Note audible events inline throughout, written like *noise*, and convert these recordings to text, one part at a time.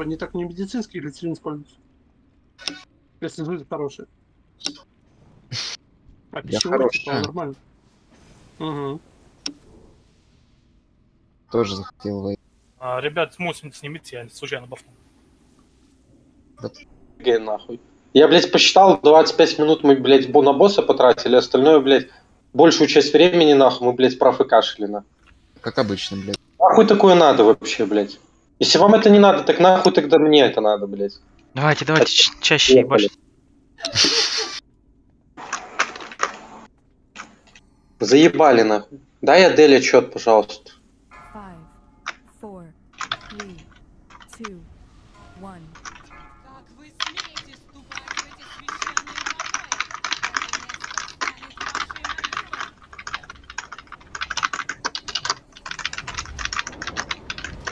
Типа не так не медицинский глицерин используется. Если люди хорошие. А Я пищевой, хороший, типа, нормально. Угу. Тоже захотел воевать. А, ребят, мусим снимите, я случайно бафнул. Гей, нахуй. Я, блядь, посчитал, 25 минут мы, блядь, на босса потратили, остальное, блядь, большую часть времени, нахуй, мы, блядь, прав и кашляли, на. Как обычно, блядь. Нахуй такое надо вообще, блядь? Если вам это не надо, так нахуй тогда мне это надо, блядь. Давайте, давайте ч- чаще Ехали. ебашить. *laughs* Заебали, нахуй. Дай Адель отчет, пожалуйста. Five, four, three, two, one. Как вы смеете ступать в эти священные покои? Это место станет вашей могилой.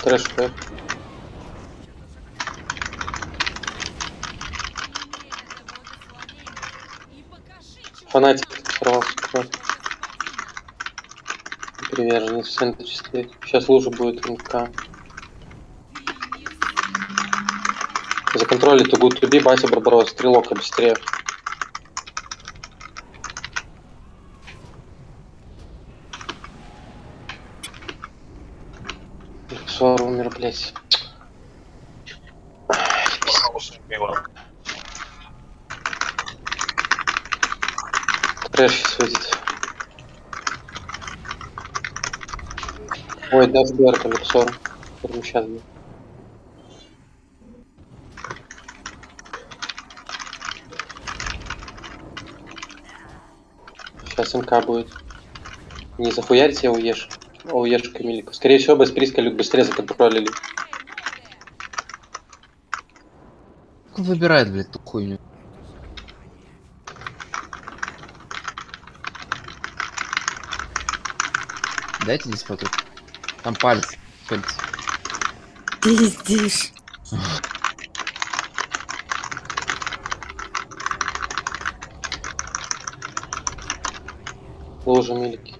Трэш, поехали. И покажи, чего Фанатик сорвался. Приверженец в центре. Сейчас лужа будет МК. За контроль good to be, Батя Барбарос, стрелок, быстрее. Люксор умер, блядь. Трэш выйдет. Ой, даже Берка, Люксор. Прямо сейчас будет. Сейчас МК будет. Не захуярить я уешь. О, уешь Камилику. Скорее всего, без приска Люк быстрее законтролили. Он выбирает, блядь, ту хуйню? Дайте здесь фото. Там палец. Палец. Пиздишь. Ложа Милики.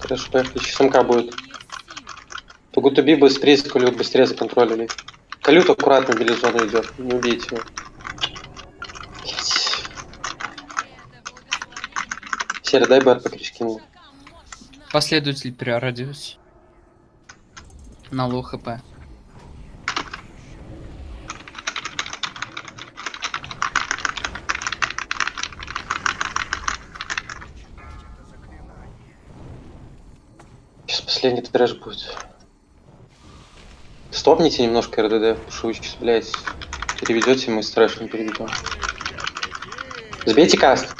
Хорошо, поехали. Сейчас МК будет. Тугу би быстрее, Калют быстрее законтролили. Калют аккуратно в зону идет. Не убейте его. Серый, дай БР по крючке мне. Последователь переродился. На low HP. Сейчас последний трэш будет. Стопните немножко РДД, сейчас, блядь, переведете, мы с трэшем переведем. Сбейте каст.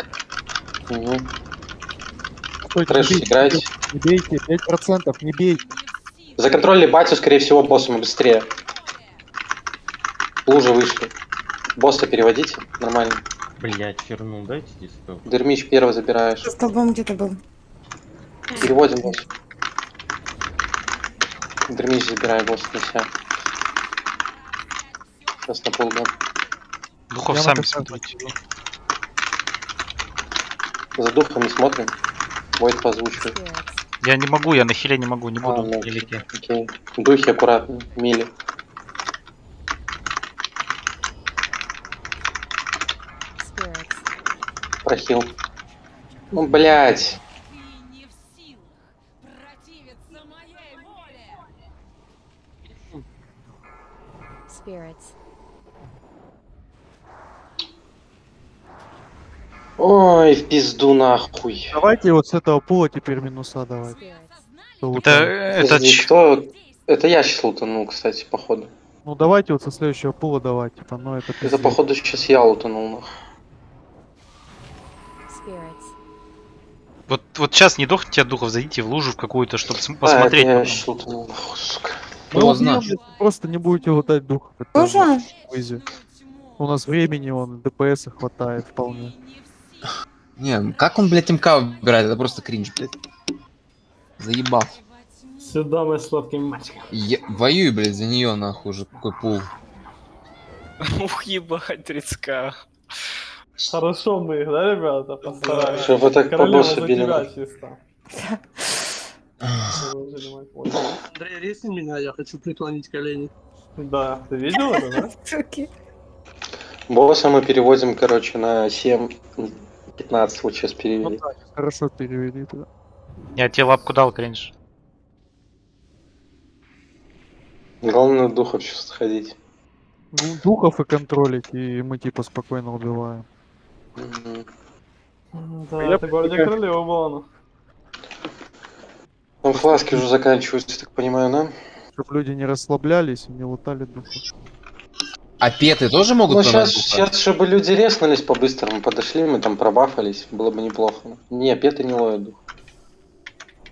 Угу. Стойте, Трэш не бейте, играйте. Не бейте, 5%, не бейте. Законтролили батю, скорее всего, боссом быстрее. Лужи вышли. Босса переводите, нормально. Блять, черну дайте дистов. Дермич первый забираешь. Столбом где-то был. Переводим босс. Дермич забирай босс на себя. Сейчас на пол, да. Духов Я сами смотрите. За духами смотрим. Войт позвучивает. Spirits. Я не могу, я на хиле не могу, не А, буду ну, велики. Окей. Духи аккуратно, мили. Прохил. Ну, блядь. Ты не в силах противиться моей воле. Spirits. Ой, в пизду нахуй. Давайте вот с этого пола теперь минуса давать. Это, это Подожди, ч- кто? Это я сейчас лутанул, кстати, походу. Ну давайте вот со следующего пола давать, типа, ну это Это пиздец. походу сейчас я лутанул. нахуй. Вот, вот сейчас не дохните от духов, зайдите в лужу в какую-то, чтобы А, это посмотреть. я щас лутанул, нахуй, сука. Мы Поздно. убьем, просто не будете лутать духов. Это изи. У нас времени, он ДПС хватает вполне. Не, как он, блядь, МК выбирает? Это просто кринж, блядь. Заебал. Сюда, мой сладкий мальчик. Я... Воюй, блядь, за нее, нахуй, уже какой пул. *laughs* Ух, ебать, 30к. Хорошо мы их, да, ребята, постарались. Что вы так по боссу били? Андрей, резни меня, я хочу преклонить колени. Да, ты видел это, да? *laughs* Босса мы переводим, короче, на 7, 15 вот сейчас Ну перевели. да, хорошо перевели туда. Я тебе лапку дал, кринж. Главное духов сейчас сходить. Ну, духов и контролить, и мы типа спокойно убиваем. Да, Я это городе пока- королева была, ну. Фласки уже заканчиваются, так понимаю, да? Чтобы люди не расслаблялись и не лутали духов. А петы тоже могут Ну сейчас, сейчас, чтобы люди резнулись по-быстрому, подошли, мы там пробафались, было бы неплохо. Не, петы не ловят дух.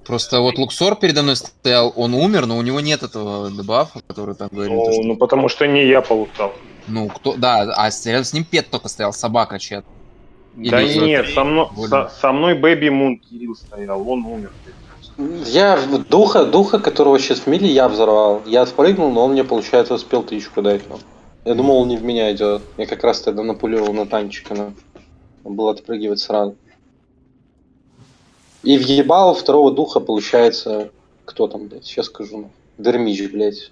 Просто вот Луксор передо мной стоял, он умер, но у него нет этого дебафа, который там говорил. то, Ну, что- ну потому что не я полутал. Ну, кто, да, а с- рядом с ним Пет только стоял, собака чья Да Или- нет, со мной, со, со мной Бэби Мун Кирилл стоял, он умер. Я духа, духа, которого сейчас в мире я взорвал. Я спрыгнул, но он мне, получается, успел тычку дать. ну. Я думал, он не в меня идет. Я как раз тогда напулировал на танчика. Ну. Он был отпрыгивать сразу. И въебал второго духа, получается, кто там, блядь, сейчас скажу. ну. Дермич, блядь.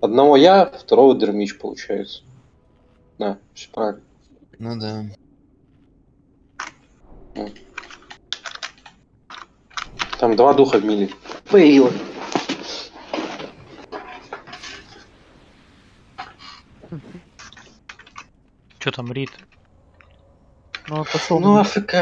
Одного я, второго Дермич, получается. Да, все правильно. Ну да. Там два духа в миле. Появилось. Что там, Рид? Ну, пошел. Ну, АФК.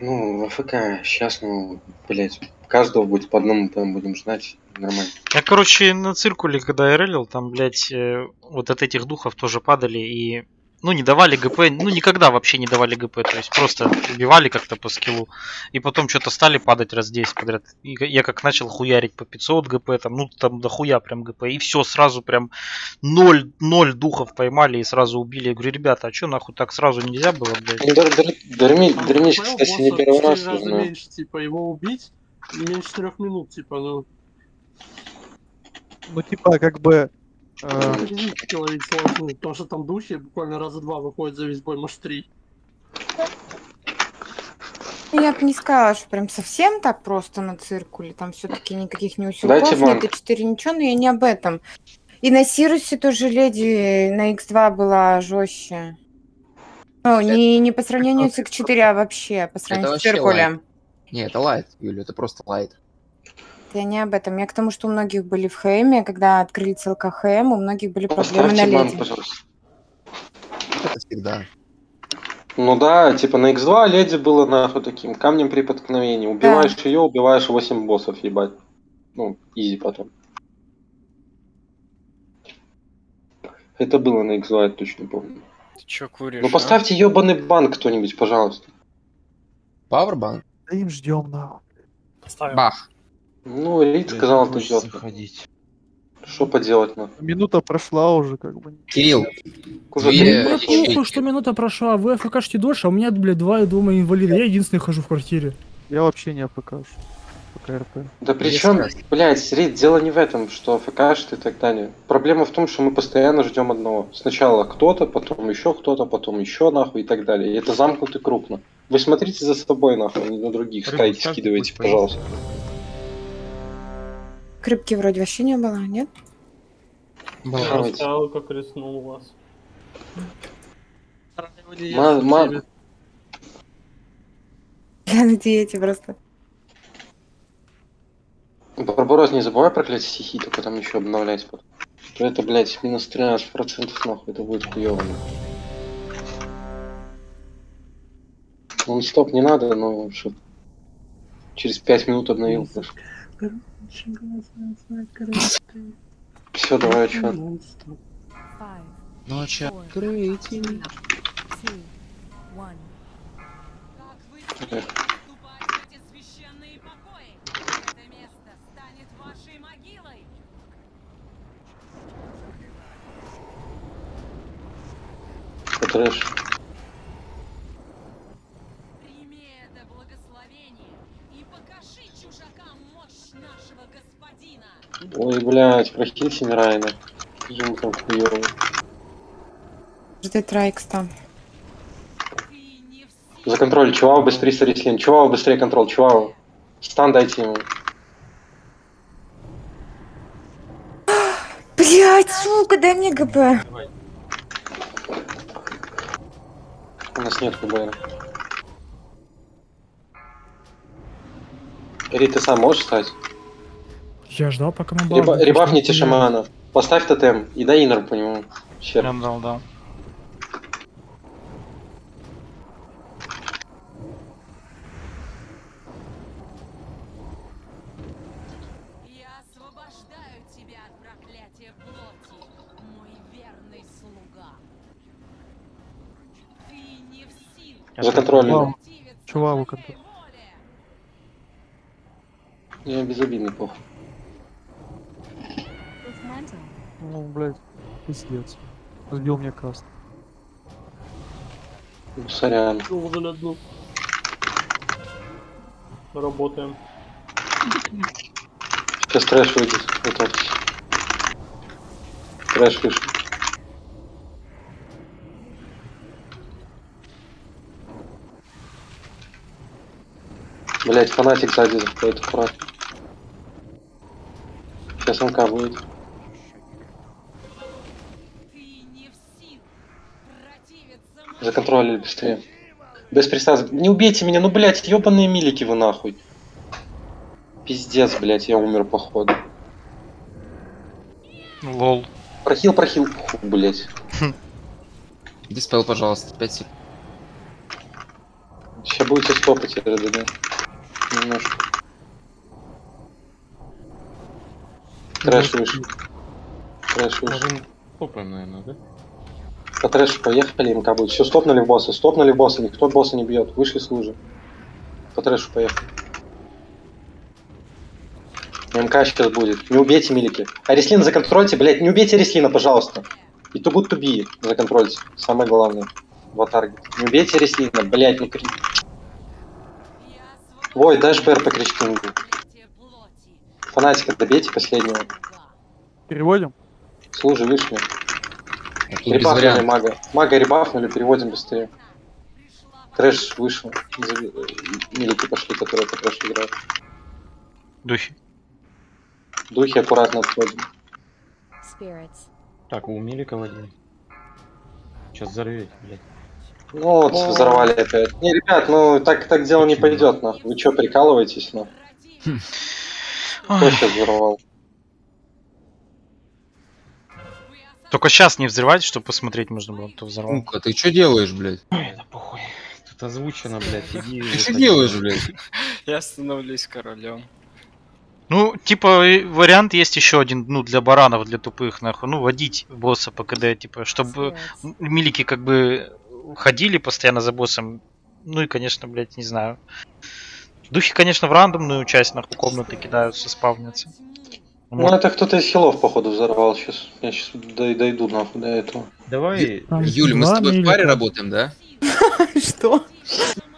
Ну, АФК. Сейчас, ну, блядь, каждого будет по одному прям будем ждать. Нормально. Я, короче, на циркуле, когда я релил, там, блядь, э, вот от этих духов тоже падали и... Ну, не давали ГП, ну, никогда вообще не давали ГП, то есть просто убивали как-то по скиллу, и потом что-то стали падать раз 10 подряд. И я как начал хуярить по 500 ГП, там, ну, там до хуя прям ГП, и все, сразу прям 0, 0 духов поймали и сразу убили. Я говорю, ребята, а что нахуй так сразу нельзя было, блядь? Ну, Дер- Дер- Дерми- Там Дермич, ХП у кстати, не первый раз раза узнал. меньше, типа, его убить меньше трех минут, типа, ну. Ну, типа, как бы... ловить сложно, потому что там духи буквально раза два выходят за весь бой, может три. Я бы не сказала, что прям совсем так просто на циркуле. Там все-таки никаких не усилков нет, и 4 ничего, но я не об этом. И на Сирусе тоже леди на X2 была жестче. Ну, не, не по сравнению с X4, а вообще по сравнению с вообще циркулем. Не, это лайт, Юля, это просто лайт. Я не об этом. Я к тому, что у многих были в ХМе, когда открыли ЦЛК ХМ, у многих были проблемы на Поставьте леди. пожалуйста. Это всегда. Ну да, типа на X2 леди было нахуй таким камнем при преткновении. Убиваешь ее, убиваешь 8 боссов, ебать. Ну, изи потом. Это было на X2, я точно помню. Ты чё куришь? Ну а? поставьте ебаный бан кто-нибудь, пожалуйста. Пауэрбанк? Да им ждем, нахуй. Поставим. Бах. Ну, Рид сказал, это идет. Что поделать, на? Минута прошла уже, как бы. Кирилл, Уже похуй, что минута прошла, вы АФКшите дольше, а у меня, блядь, два дома инвалида. Я единственный хожу в квартире. Я вообще не РП. Да причем, блядь, Рид, дело не в этом, что ФКшит и так далее. Проблема в том, что мы постоянно ждем одного. Сначала кто-то, потом еще кто-то, потом еще нахуй и так далее. И это замкнутый круг. на. Вы смотрите за собой нахуй, а не на других. Скайки скидывайте, пожалуйста. Крепки вроде вообще не было, нет? Давайте. Стоял, как резнул вас. Ма- ма- Я на диете просто. Барбарос, не забывай проклятие стихи, только там еще обновлять потом. То это, блядь, минус 13% нахуй, это будет хуёво. Ну, стоп, не надо, но чтоб через 5 минут обновил. Все, давай, чё? Five, чё? four, three, two, one. Как вы Эх. вступать в эти священные покои? Это место станет вашей могилой. Трэш. Ой, блядь, прохилься Мирайна. Ему там хуёво. Жди Трайкс там. За контроль, Чувау, быстрее Старислин. Чувау, быстрее контроль, Чувау. Стан дайте ему. *gasps* Блять, сука, дай мне ГП. У нас нет КБ. Ри, ты сам можешь стать? Я ждал, пока мы Реба- Ребафните шамана. Поставь тотем и дай инер по нему. Черт. Прям дал, да. Я освобождаю тебя от проклятия плоти, мой верный слуга. Ты не в силах За контроль. Чуваву контроль. Я безобидный, похуй. Ну, блядь, пиздец. Сбил мне каст. Ну, Сорян. Работаем. Сейчас трэш выйдет. Готовьтесь. Трэш вышел. Блять, фанатик сзади заходит, аккуратно. Сейчас МК будет. Законтролили быстрее. Без приста. Не убейте меня, ну блять, ебаные милики вы нахуй. Пиздец, блять, я умер походу. Лол. Прохил, прохил. Фу, блять. Диспел, пожалуйста, 5 секунд. Сейчас будете стопать РДД. Немножко. Трэш вышел. Трэш вышел. Топаем, наверное, да? По трэшу поехали, МК будет. Все, стопнули в босса. Стопнули в босса. Никто босса не бьет. Вышли с лужи. По трэшу поехали. МК сейчас будет. Не убейте милики. А Реслина законтрольте, блядь, не убейте Реслина, пожалуйста. И то будут туби законтрольте. Самое главное. В таргет. Не убейте Реслина, блядь, не кри... Ой, дашь БР по кричкингу. Фанатика добейте последнего. Переводим? Служи, вышли. Ребафнули мага. Мага ребафнули, переводим быстрее. Трэш вышел. Милики пошли, которые по трэшу играют. Духи. Духи аккуратно отходим. Так, у Милика один. Сейчас взорвете, блядь. Ну вот, взорвали опять. Не, ребят, ну так, так дело не пойдет, нахуй. Вы что, прикалываетесь, нахуй? Кто сейчас взорвал? Только сейчас не взрывать, чтобы посмотреть можно было, кто взорвал. Ну-ка, ты что делаешь, блядь? Тут озвучено, блядь, иди. *laughs* Ты что делаешь, блядь? *laughs* Я становлюсь королем. Ну, типа, вариант есть еще один, ну, для баранов, для тупых, нахуй. Ну, водить босса по КД, типа, чтобы милики как бы ходили постоянно за боссом. Ну и, конечно, блядь, не знаю. Духи, конечно, в рандомную часть, нахуй, комнаты кидаются, спавнятся. Ну это кто-то из хилов, походу, взорвал сейчас. Я сейчас дойду, нахуй, до этого. Давай. Юль, мы с тобой в паре работаем, да? *laughs* Что?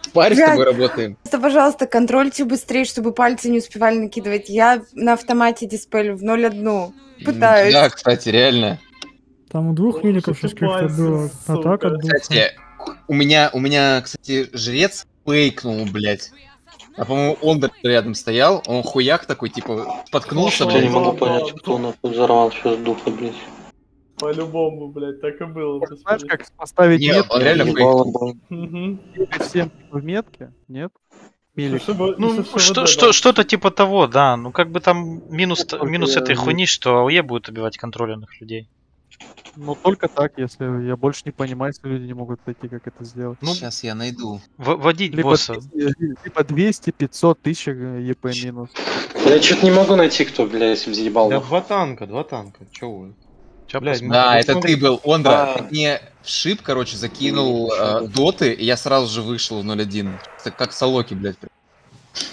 В паре с тобой работаем. Просто, пожалуйста, контрольте быстрее, чтобы пальцы не успевали накидывать. Я на автомате диспелю в 0.1. Пытаюсь. Да, кстати, реально. Там у двух великов сейчас как-то было атака духа. Кстати, у меня, у меня, кстати, жрец фейкнул, блядь. А по-моему, он рядом стоял, он хуяк такой, типа, споткнулся, Я блядь. не могу понять, кто нахуй взорвал сейчас духа, блядь. По-любому, блядь, так и было. Знаешь, как поставить Не, метку? он реально фейкнул. Мгм. Всем в метке? Нет? Милик. Ну, что, что, что-то типа того, да. Ну, как бы там минус, минус этой хуйни, что АОЕ будет убивать контролленных людей. Ну, только так, если я больше не понимаю, если люди не могут найти, как это сделать. Ну, Сейчас я найду. В- водить либо босса. 200, либо 200, 500 тысяч э, ЕП минус. Я что-то не могу найти, кто, блядь, взъебал. Да два танка, два танка. Чё вы? Блядь, мы- Да, мы это ты был, Ондра. А. Мне в шип, короче, закинул э, доты, и я сразу же вышел в 0.1. Это как Солоки, блядь.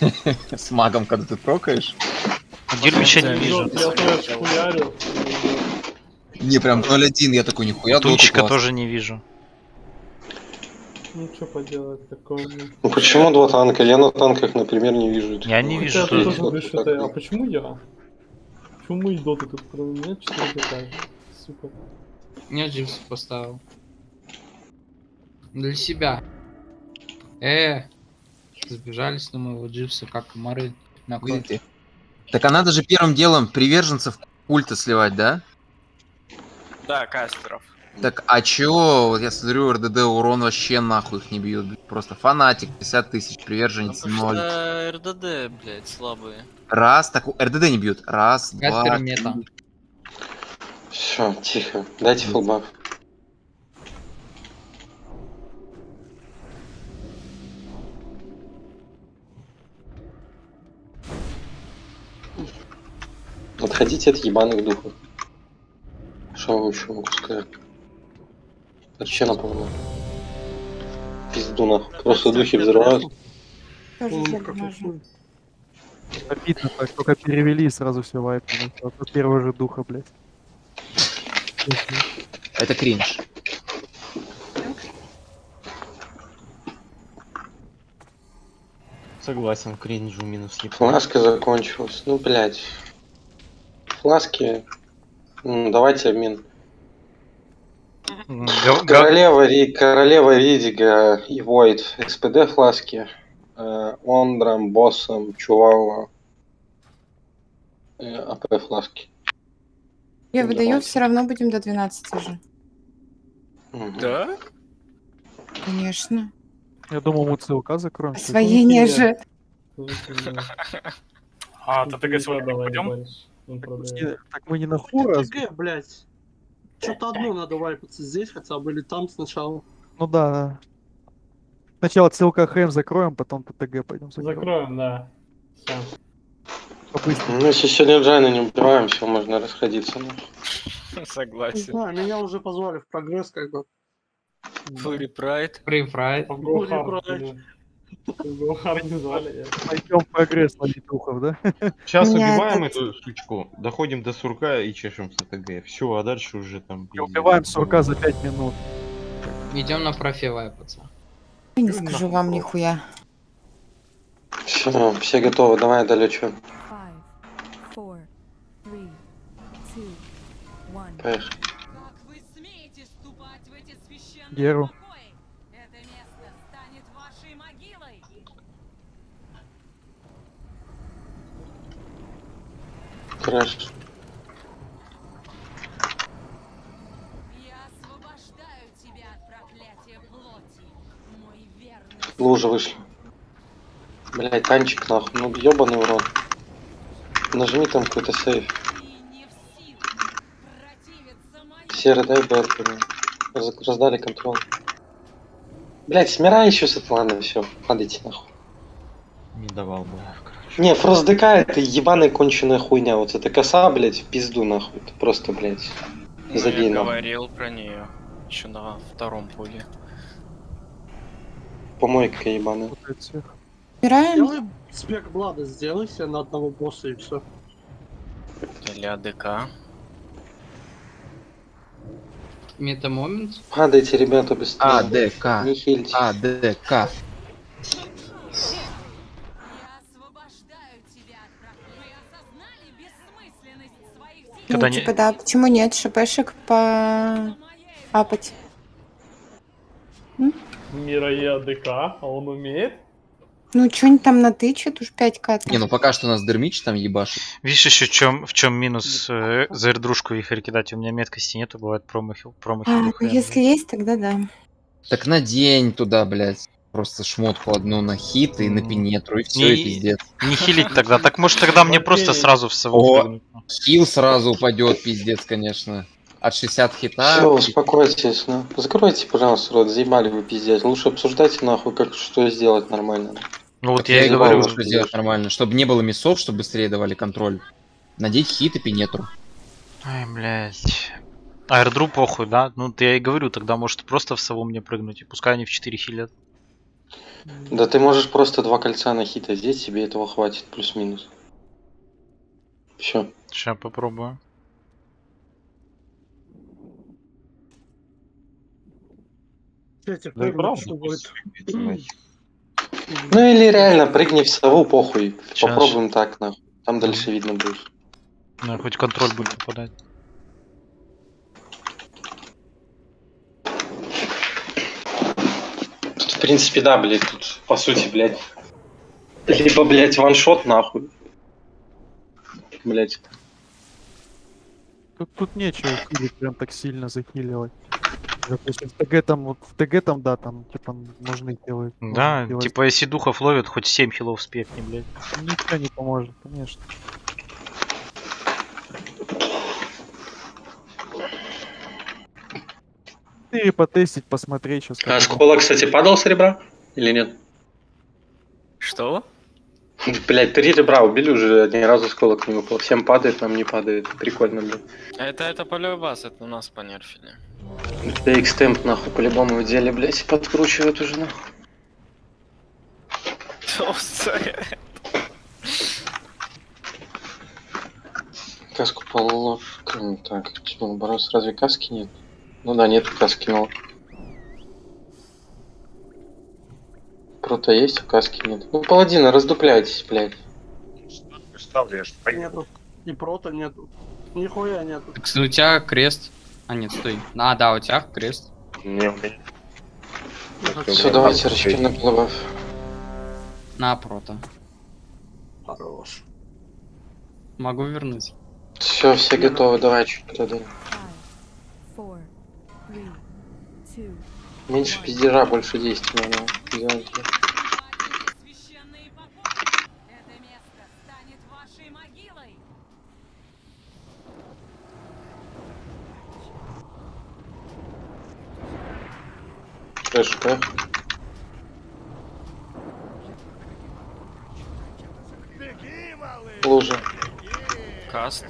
*laughs* С магом, когда ты прокаешь. Дерьмища не вижу. Я хуярил. Не, прям 0.1, я такой, нихуя, Тучка тоже не вижу. Ну что поделать такое? Ну почему два танка? Я на танках, например, не вижу. Я не вижу ты тоже. что ты- А почему я? Почему мои доты тут кроме меня 4 ДК? Сука. Я Джимс поставил. Для себя. Э, сбежались на моего джипса, как комары на Видите? Так а надо же первым делом приверженцев культа сливать, да? Да, кастеров. Так, а чё, вот я смотрю, РДД урон вообще нахуй их не бьют. Просто фанатик, 50 тысяч, приверженец Потому 0. что РДД, блядь, слабые. Раз, так, РДД не бьют. Раз, два, Кастер мета. три. Все, тихо. Дайте фулбаф. Отходите от ебаных духов. Что вам еще сказать? Вообще напомню. Пизду нахуй. Просто духи взрывают. Обидно, так только перевели и сразу все вайпнули. Вот от первого же духа, блядь. Это кринж. Согласен, кринжу минус не Фласка закончилась. Ну, блядь. Фласки. Давайте обмен. Королева, Ри... Королева Ридига и Войд. СПД фласки. Э, Ондрам, Боссом, Чувала. э, АП фласки. Я Ну, выдаю, все равно будем до 12 же. Да? Конечно. Я думал, мы ЦЛК закроем. Освоение же. *laughs* А, ТТГ сегодня давай, пойдем? Он продает. Так мы не на ху раз. Блядь. Что-то одно надо вайпаться здесь хотя бы, или там сначала. Ну да, да. Сначала ЦЛК ХМ закроем, потом ТТГ пойдем закроем. Закроем, да. Всё. По-быстрому. Ну, если сегодня Джайна не убиваем, все, можно расходиться. ну. *laughs* Согласен. знаю, меня уже позвали в прогресс, как бы. Фури Прайд. Прейфрайт. В Я. Пойдем прогресс ловить духов, да? Сейчас убиваем эту сучку, доходим до сурка и чешем с ТГ. Все, а дальше уже там... И убиваем сурка за 5 минут. Идем на профи вайпаться. Я не скажу вам нихуя. Все, все готовы, давай долечу. Two, one. Поехали. Как вы смеете ступать в эти священные Геру. Верный Лужа вышли. Блять, танчик нахуй, ну ебаный урод. Нажми там какой-то сейф. Серый дай. Раз- раздали контроль. Блять, смирай еще с этого, ладно, все, падайте нахуй. Не давал бы. Не, фрост ДК это ебаная конченая хуйня. Вот эта коса, блять, в пизду нахуй. Это просто, блять, Ну, забей я нахуй. говорил про нее. Еще на втором пуле. Помойка ебаная. Сделай спек Блада, сделай себе на одного босса и все. Или АДК. Метамомент. Падайте, ребята, быстрее. АДК. Не хильте. АДК. Ну, Когда не- типа, да, почему нет? ШПшек по... апать. Мира и АДК, а он умеет? Ну, что-нибудь там натычет, уж 5 к Не, ну пока что у нас Дермич там ебашит. Видишь еще чем, в чем минус э, за эрдрушку их кидать? У меня меткости нету, бывает промахи, промахи. А, ну, если есть, тогда да. Так надень туда, блядь. Просто шмотку одну на хит и на пенетру, и все, и Не- пиздец. Не хилить тогда, так может тогда мне просто сразу в сову О. прыгнуть? Хил сразу упадет, пиздец, конечно. От 60 хита. Все, успокойтесь, ну. Закройте, пожалуйста, рот, заебали вы пиздец. Лучше обсуждайте нахуй, как что сделать нормально. Ну вот Так я и говорю, что сделать нормально. Чтобы не было мясов, чтобы быстрее давали контроль. Надеть хит и пенетру. Ай, блядь. Аэрдру похуй, да? Ну, ты я и говорю, тогда может просто в сову мне прыгнуть, и пускай они в 4 хилят. Да ты можешь просто два кольца на хит одеть, тебе этого хватит, плюс-минус. Все. Сейчас попробую. Да и правда, что будет. нахуй. Ну или реально прыгни в сову, похуй. Щас. Попробуем так, нахуй. Там дальше видно будет. Ну, хоть контроль будет попадать. В принципе, да, блядь, тут, по сути, блядь. Либо, блядь, ваншот, нахуй. Блядь. Тут, тут нечего хилить прям так сильно захиливать. Допустим, в ТГ там, вот в ТГ там, да, там, типа, нужны делают. Да, делать. типа если духов ловят, хоть 7 хилов спекни, блядь. Ничего не поможет, конечно. Ты потестить, посмотреть, что А Скола, кстати, падал с ребра? Или нет? Что? *laughs* Блять, три ребра убили уже, ни разу сколок не выпал. Всем падает, нам не падает. Прикольно, блядь. Это, это полюбас, это у нас понерфили. DX темп нахуй по-любому в деле, блять, подкручивает уже нахуй. *laughs* Каску полов. Так, Тимон Борос, разве каски нет? Ну да, нет каски, но... Прота есть, а каски нет. Ну, паладины, раздупляйтесь, блядь. Ставляешь, Нету. И прота нету. Нихуя нету. Так, у тебя крест. А, нет, стой. А, да, у тебя крест. Не, у меня. Все, давайте расчет на плавав. На, прото. Хорош. Могу вернуть. Все, все готовы, давай чуть продали. Меньше пиздежа, больше действий надо делать. Священные покои. Это место станет вашей могилой. Трэш, да? Лужа. Каст.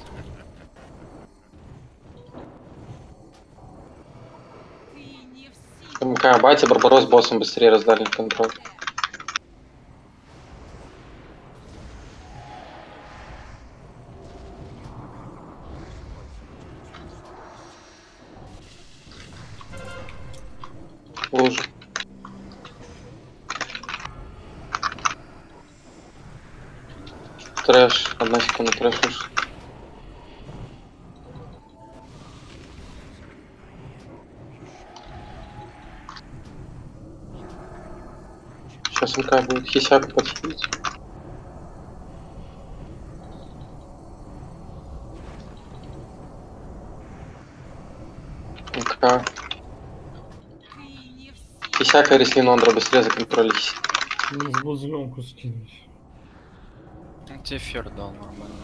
МК, батя, Барбарос боссом быстрее раздали контроль. 50 подхилить. Да. 50 ресни Андра быстрее законтролить. Ну, с бузленку скинуть. Тебе фер дал нормально.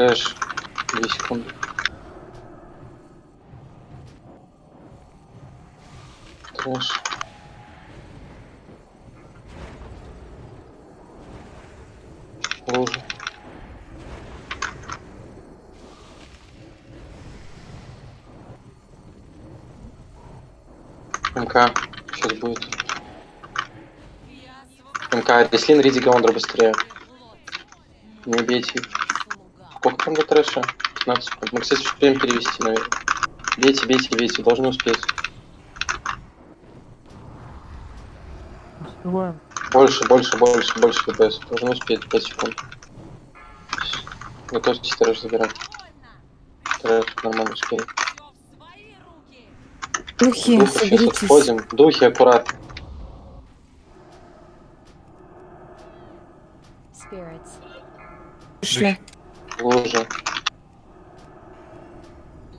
Трэш. 2 секунды. Трэш. Лужа. МК. Сейчас будет. МК. Реслин, Риди, Гаундра быстрее. Не убейте. Сколько там до трэша? 15 секунд. Мы, кстати, успеем перевести, наверное. Бейте, бейте, бейте, должны успеть. Успеваем. Больше, больше, больше, больше ДПС. Должны успеть 5 секунд. Готовьтесь трэш забирать. Трэш нормально успеет. Духи, сейчас соберитесь. отходим. Духи аккуратно. Шли. Лужа.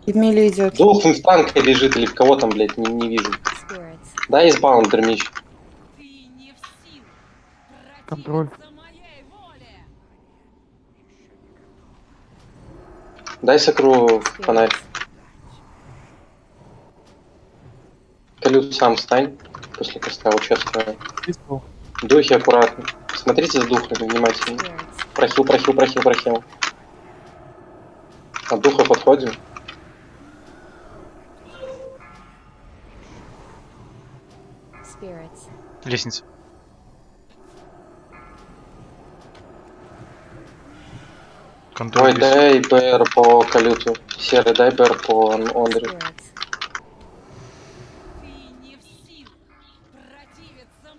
Эмили идет. Дух в танке лежит или в кого там, блядь, не, не вижу. Да, из баундер меч. Контроль. Дай сокру фонарь. Калют сам стань. После коста участвуя. Духи аккуратно. Смотрите за духами внимательно. Прохил, прохил, прохил, прохил. От духа подходим. Лестница. Ой, Контроль. дай БР по калюту. Серый, дай БР по Ондре.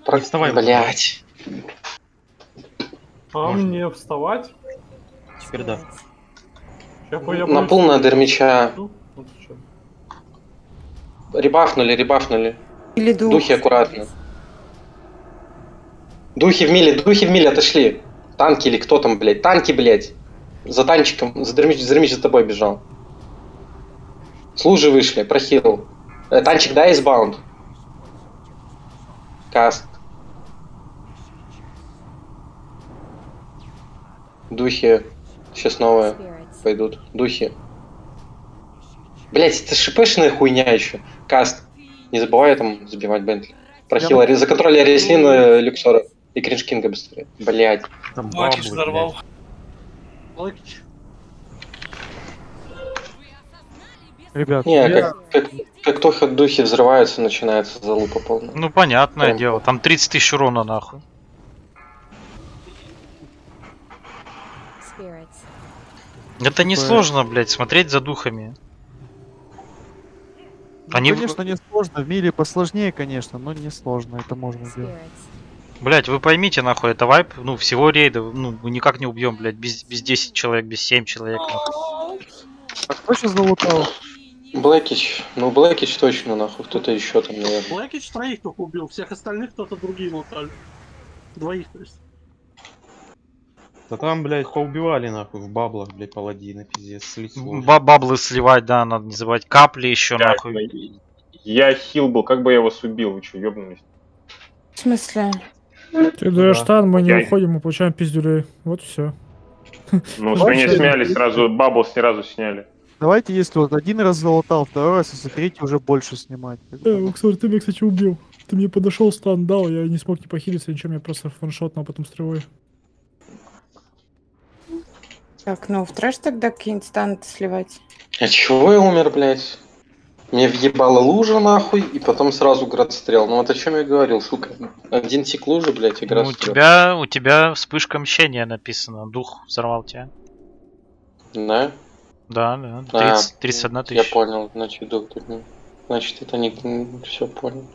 Про... вставай, Блять. А мне вставать? Теперь да. Я я На бы- пол надо меча. Ну. Ребафнули, ребафнули. Или дух. Духи аккуратно. Духи в миле, духи в миле отошли. Танки или кто там, блядь? Танки, блядь. За танчиком. За Дермич, за Дермич за тобой бежал. Служи вышли, прохил. Э, танчик, да, избаунд? Каст. Духи. Сейчас новые пойдут. Духи. Блять, это шипешная хуйня еще. Каст. Не забывай там забивать Бентли. Прохила. За контроль Реслина, Люксора. И Криншкинга быстрее. Блять. Там бабы, взорвал. Ребят, Не, я- как, как, как только духи взрываются, начинается залупа полная. Ну, понятное Прям. дело. Там 30 тысяч урона, нахуй. Это несложно, блядь, смотреть за духами. Ну, Они конечно, не сложно. В мире посложнее, конечно, но не сложно. Это можно сделать. Блять, вы поймите, нахуй, это вайп, ну, всего рейда, ну, мы никак не убьем, блядь, без, без 10 человек, без 7 человек, нахуй. А кто сейчас залутал? Блэкич. Ну, Блэкич точно, нахуй. Кто-то еще там, наверное. Блэкич троих только убил, всех остальных кто-то другие лутали. Двоих, то есть. Да там, блядь, поубивали нахуй в баблах, блядь, паладины, пиздец, слить. Ба- баблы сливать, да, надо не забывать, капли еще, нахуй. Я хил был, как бы я вас убил, вы что, ёбнулись? В смысле? Ты даешь стан, мы не Окей. уходим, мы получаем пиздюлей. Вот и все. Ну, с меня сняли сразу, бабл сразу сняли. Давайте, если вот один раз залутал, второй раз, если третий уже больше снимать. Э, Луксор, ты меня, кстати, убил. Ты мне подошел, стан дал, я не смог не похилиться, ничего, меня просто фаншотнул потом стрелой. Так, ну в трэш тогда какие-нибудь станты сливать. А чего я умер, блядь? Мне въебала лужа, нахуй, и потом сразу градстрел. Ну вот о чем я говорил, сука. Один тик лужи, блядь, и Ну, у тебя, у тебя вспышка мщения написано, дух взорвал тебя. Да? Да, да, А, 30, 31 Я тысяча. понял, значит, дух тут не- Значит, это не... Все понял.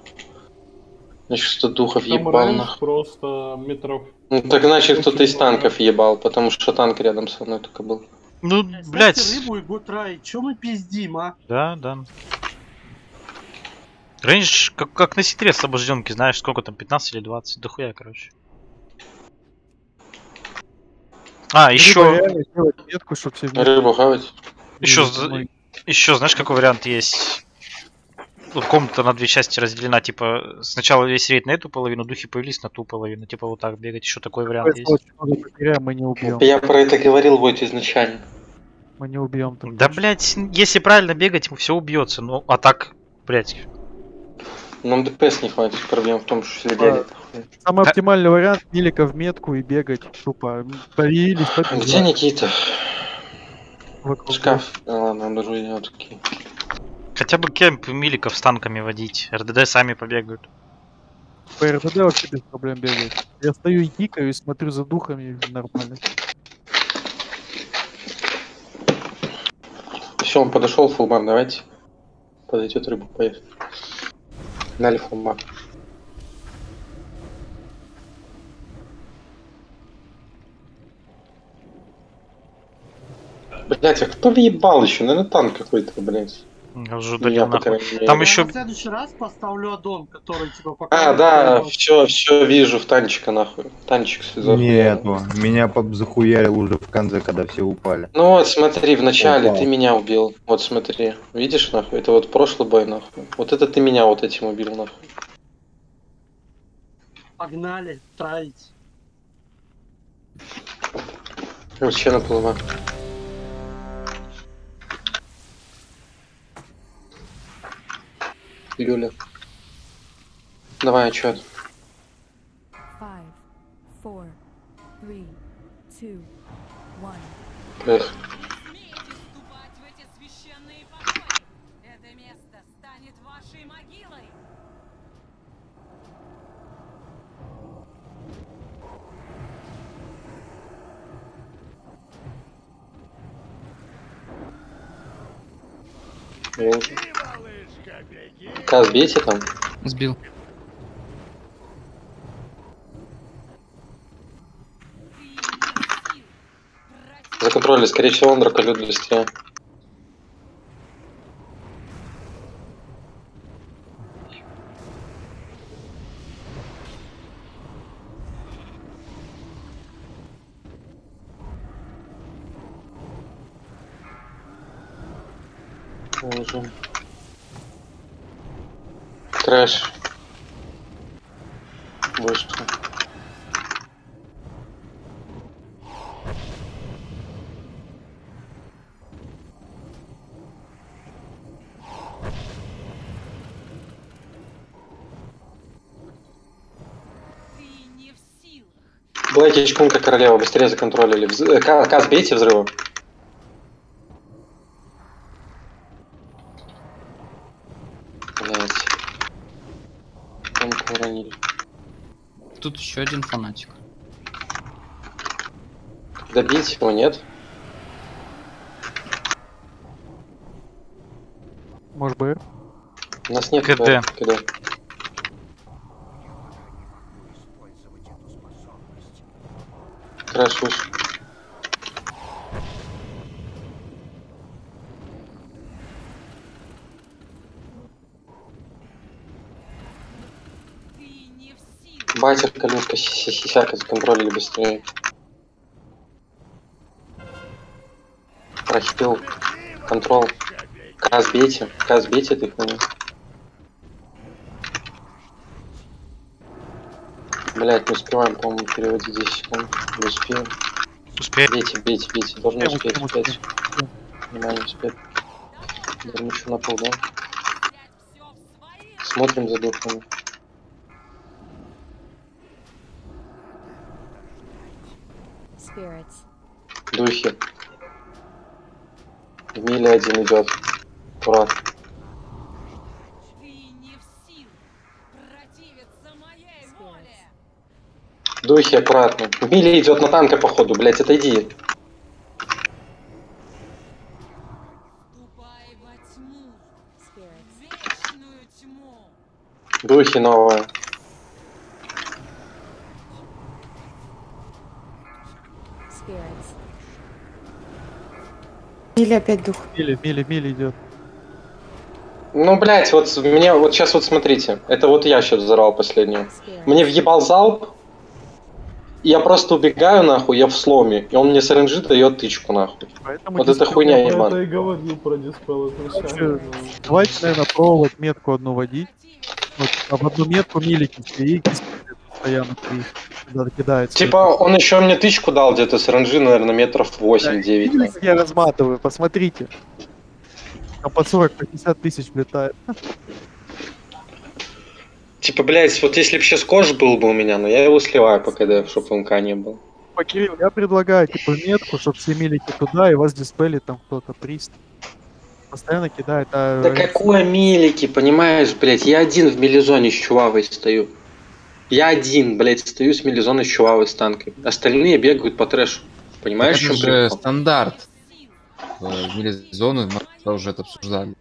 Значит, что духов Там ебал, нахуй. просто метров... Ну так значит, кто-то из танков ебал, потому что танк рядом со мной только был. Ну, Ставьте блядь, рыбу и гутрай, чё мы пиздим, а? да, да. Рейндж, как, как на ситре освобожденки, знаешь, сколько там, 15 или 20, дохуя, короче. А, еще, метку, все вместе Рыбу хавать. еще, еще, знаешь, какой вариант есть? Комната на две части разделена, типа, сначала весь рейд на эту половину, духи появились на ту половину, типа вот так бегать, еще такой вариант есть. потеряем, мы не убьем. Я про это говорил, Войт, изначально. Мы не убьем. Да, точно. блядь, если правильно бегать, все убьется, ну, а так, блядь, Нам ДПС не хватит. Проблема в том, что все А. Самый Да. оптимальный вариант милика в метку и бегать тупо. Появились, А Где Никита? вокруг Шкаф. А, ладно, обнаружил я такие. Хотя бы кемп миликов с танками водить, РДД сами побегают. По РДД вообще без проблем бегает. Я стою и кикаю и смотрю за духами и нормально. Все, он подошел, фулмар, давайте. Подойдет рыбу поест. Дали фулмар. Блять, а кто въебал еще? Наверное, танк какой-то, блять. Я уже Я, удалил по нахуй. крайней мере. Там Я еще, на следующий раз поставлю аддон, который типа пока... А, да, все, все вижу в танчика нахуй. Танчик захуял. Нету. Меня захуярил уже в конце, когда все упали. Ну вот смотри, в начале Опа. ты меня убил. Вот смотри. Видишь, нахуй? Это вот прошлый бой, нахуй. Вот это ты меня вот этим убил, нахуй. Погнали, траить. Вообще наплыва. Люля. Давай отчет. Five, four, three, two, one. Эх. В Каз бейте там. Сбил. За контроль, скорее всего, он драколют быстрее. Трэш. Вышел. Блэки Чкунка королева, быстрее законтролили. Вз... э, Ка- Каз, бейте взрывом. Блять. Чкунку уронили. Тут еще один фанатик. Добить его нет? Может быть. У нас нет КД. КД. КД. Си- си- сисяка законтролили быстрее. Прохипил. Контрол. Каз бейте. Каз бейте ты Блять, не успеваем, по-моему, переводить 10 секунд. Не успеем. Успеем. Бейте, бейте, бейте. Должны Успеем, успеть, успеем, успеть. Внимание, успеть. Дармичу на пол, да? Смотрим за духами. Spirits. Духи. В миле один идет. Аккурат. Духи аккуратно. Миле идет на танка походу, блять, отойди. Духи новые. Spirits. Или опять дух. Мили, мили, мили идет. Ну, блять, вот меня, вот сейчас вот смотрите. Это вот я сейчас взорвал последнюю. Мне въебал залп. и Я просто убегаю нахуй, я в сломе. И он мне с RNG дает тычку нахуй. Поэтому Вот это хуйня, я Я и говорил про диспел. Давайте, наверное, пробовать метку одну водить. Вот, а в одну метку милики и постоянно три. Когда кидается. Типа, он еще мне тычку дал где-то с RNG, наверное, метров 8-9. Видели, как я разматываю, посмотрите. Там по 40, по 50 тысяч влетает. Типа, блять, вот если бы сейчас кож был бы у меня, но я его сливаю по КД, чтобы МК не был. По Кирилл, я предлагаю, типа, метку, чтобы все милики туда, и вас диспелит там кто-то прист. Постоянно кидает, а... Да какое милики, понимаешь, блять, я один в милизоне с чувавой стою. Я один, блять, стою с милизоной с чувавой с танкой. Остальные бегают по трэшу. Понимаешь, это чем же прикол? стандарт. В мире зоны мы уже это обсуждали.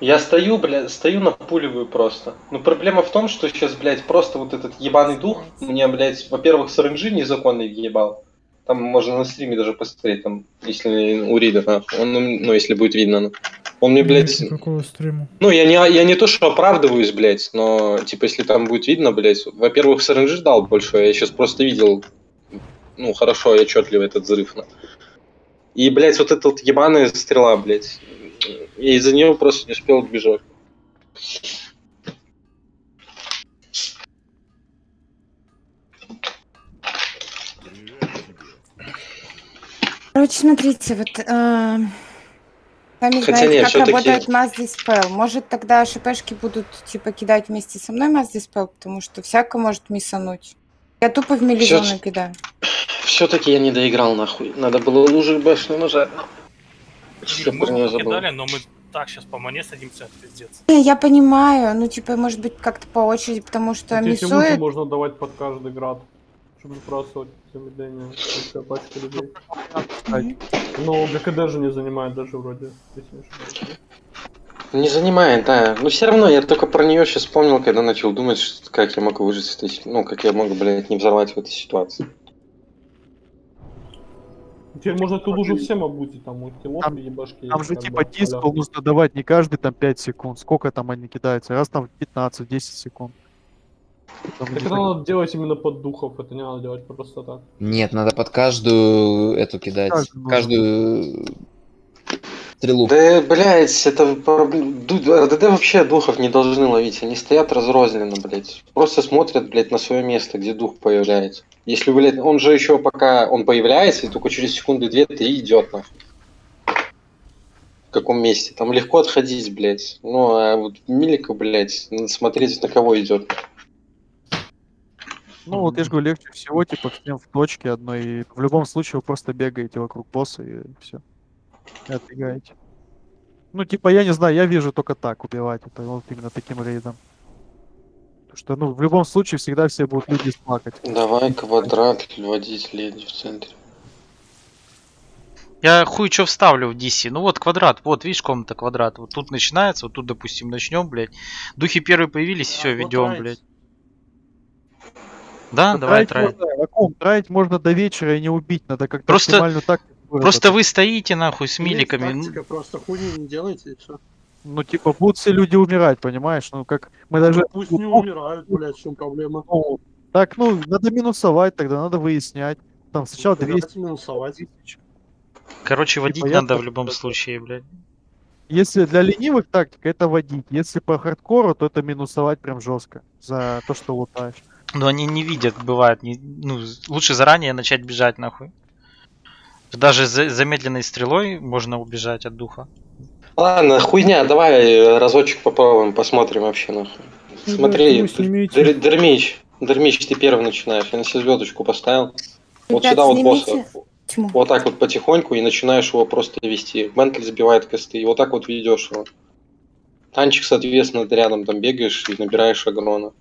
Я стою, блядь, стою напуливаю просто. Но проблема в том, что сейчас, блядь, просто вот этот ебаный дух мне, блядь, во-первых, с RNG незаконный въебал. Там можно на стриме даже посмотреть, там, если у Рида, нахуй. Он, ну, если будет видно. ну. Он мне, блядь, какого стриму? ну, я не, я не то, что оправдываюсь, блядь, но, типа, если там будет видно, блядь, во-первых, с RNG дал больше, я сейчас просто видел, ну, хорошо и отчетливо этот взрыв, на. И, блядь, вот эта вот ебаная стрела, блядь, я из-за нее просто не успел убежать. Короче, смотрите, вот э, сами Хотя знаете, нет, как работает Mass Dispel. Может, тогда ШПшки будут, типа, кидать вместе со мной Mass Dispel, потому что всяко может миссануть. Я тупо в милизону Всё- кидаю. Все-таки я не доиграл, нахуй. Надо было лужи бэшную нажать. Что Мы про нее забыл. кидали, но мы так сейчас по мане садимся, пиздец. Не, я понимаю, ну, типа, может быть, как-то по очереди, потому что лужи миссует... можно давать под каждый град, чтобы сбрасывать замедление. Большая пачка людей. Но ГКД же не занимает даже вроде. если не ошибаюсь. Не занимает, да. Но все равно я только про нее сейчас вспомнил, когда начал думать, что- как я могу выжить с этой... Ну, как я могу, блядь, не взорвать в этой ситуации. Теперь можно эту лужу всем обузить, там у килов Там- и башки. Там же типа а-ля. нужно давать не каждый там 5 секунд. Сколько там они кидаются? Раз там 15-10 секунд. Там Так это надо делать именно под духов, это не надо делать просто так. Нет, надо под каждую эту кидать. Каждую. Каждую стрелу. Да, блядь, это РДД вообще духов не должны ловить. Они стоят разрозненно, блядь. Просто смотрят, блядь, на свое место, где дух появляется. Если, блядь, он же еще пока он появляется, и только через секунды две-три идет нахуй. В каком месте? Там легко отходить, блядь. Ну, а вот Милика, блядь, надо смотреть, на кого идет. Ну вот я же говорю, легче всего, типа, всем в точке одной. И в любом случае вы просто бегаете вокруг босса и все. И отбегаете. Ну, типа, я не знаю, я вижу только так убивать. Это вот именно таким рейдом. Потому что, ну, в любом случае всегда все будут люди смакать. Давай квадрат вводить леди в центре. Я хуй что вставлю в DC. Ну вот квадрат, вот видишь комната квадрат. Вот тут начинается, вот тут, допустим, начнем, блядь. Духи первые появились, все, вот ведем, траить. блядь. Да, Да давай траить трай. можно, траить можно до вечера и не убить. Надо как-то Просто- оптимальную тактику Просто вы стоите нахуй с Есть миликами. ну, тактика, просто хуйни не делайте и все. Ну, типа, будут все люди умирать, понимаешь? Ну, как мы даже... Пусть не умирают, блядь, в чем проблема. Ну, так, ну, надо минусовать тогда, надо выяснять. Там сначала 200 Давайте минусовать. Короче, водить Типа, я надо в так- любом случае, блядь. Если для ленивых тактика, это водить. Если по хардкору, то это минусовать прям жестко за то, что лутаешь. Но они не видят, бывает. не- ну, лучше заранее начать бежать нахуй. Даже за замедленной стрелой можно убежать от духа. Ладно, хуйня, давай разочек попробуем, посмотрим вообще нахуй. Ну, Смотри. Дер- Дермич, Дермич, ты первый начинаешь. Я на себе звездочку поставил. Вот Ребят, сюда вот снимите босса. тьму. Вот так вот потихоньку и начинаешь его просто вести. Бентли забивает косты, и вот так вот ведешь его. Танчик, соответственно, ты рядом там бегаешь и набираешь агрона.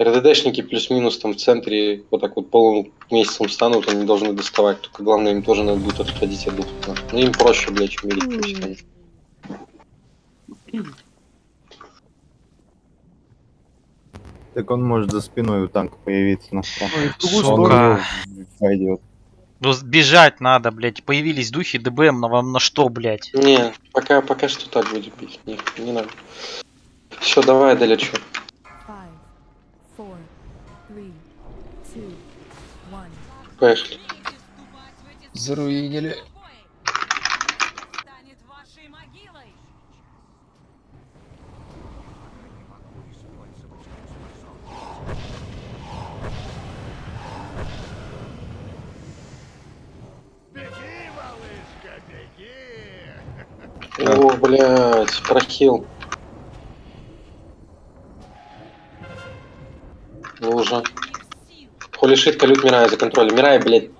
РДДшники плюс-минус там в центре вот так вот полным месяцем станут, они должны доставать. Только главное, им тоже надо будет отходить от духа. Ну им проще, блядь, чем великий Так он может за спиной у танка появиться. На Сука. Пойдет. Ну, с- бежать надо, блядь. Появились духи ДБМ, на вам на что, блядь? Не, пока, пока что так будет бить. Не, не надо. Все, давай долечу. Поехали. Заруинили. О, блядь, прохил. Лужа. Холишит, колют Мирай за контролем. Мирай, блядь.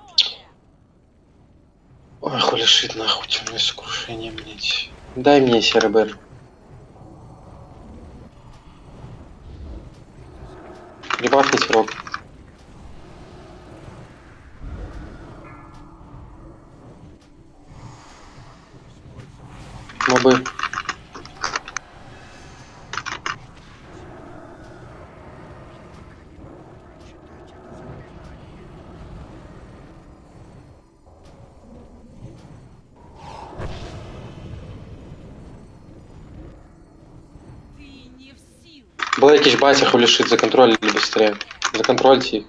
Ой, холишит, нахуй, темное сокрушение, блядь. Дай мне сербер. Ребафните рог. Мобы. Блэкич, батя, хулишит, законтролили быстрее. Законтрольте их.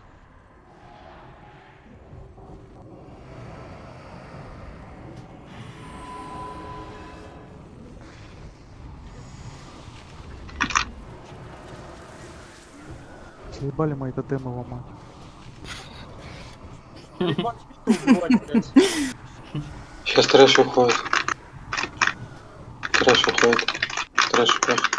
Заебали мои тотемы ломать. Сейчас трэш уходит. Трэш уходит. Трэш уходит.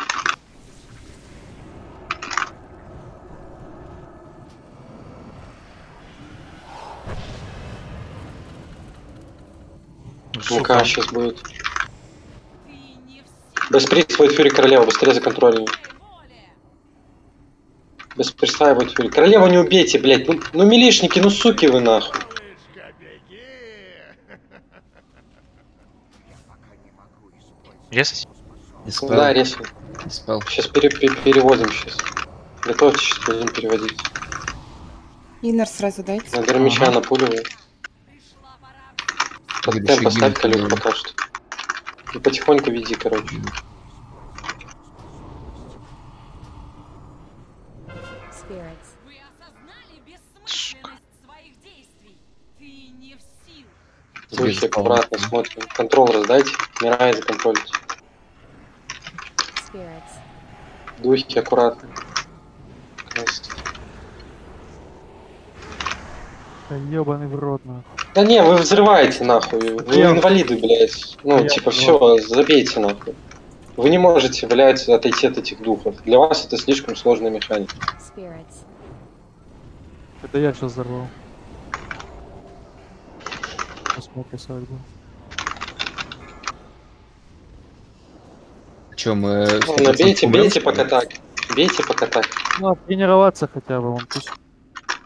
Ну-ка, сейчас будет. Быстрее свой Фьюри королева, быстрее за контролем. Без будет Фьюри. Королеву не убейте, блядь. Ну, ну милишники, ну суки вы нахуй. Резать? Да, резко. Спел. Сейчас переводим сейчас. Готовьте, сейчас будем переводить. Иннер сразу дайте. На Дермича напуливает. Темп поставь колю пока что. И потихоньку веди, короче. Spirits. Вы осознали бессмысленность своих действий. Ты не в силах. Духи аккуратно смотрим. Контрол раздайте. Мирай законтролить. Духи аккуратно. Красиво. Да ебаный в рот, нахуй. Да не, вы взрываете нахуй. Вы Я- инвалиды, блядь. Ну, Я типа, все, забейте нахуй. Вы не можете, блядь, отойти от этих духов. Для вас это слишком сложная механика. Это я сейчас взорвал. Посмотри свадьбу. Че, мы... Ну, набейте, бейте пока так. Бейте пока так. Ну, тренироваться хотя бы, вон пусть.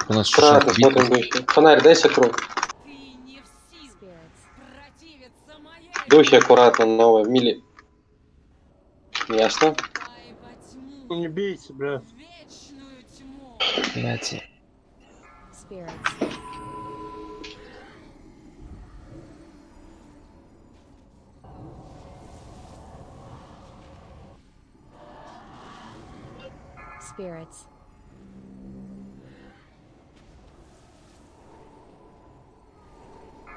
У нас шишак смотрим духи. Фонарь, дай сокру. Духи аккуратно, новые. В мили. Ясно. Ну не бейте, бля. Блядь. Spirits.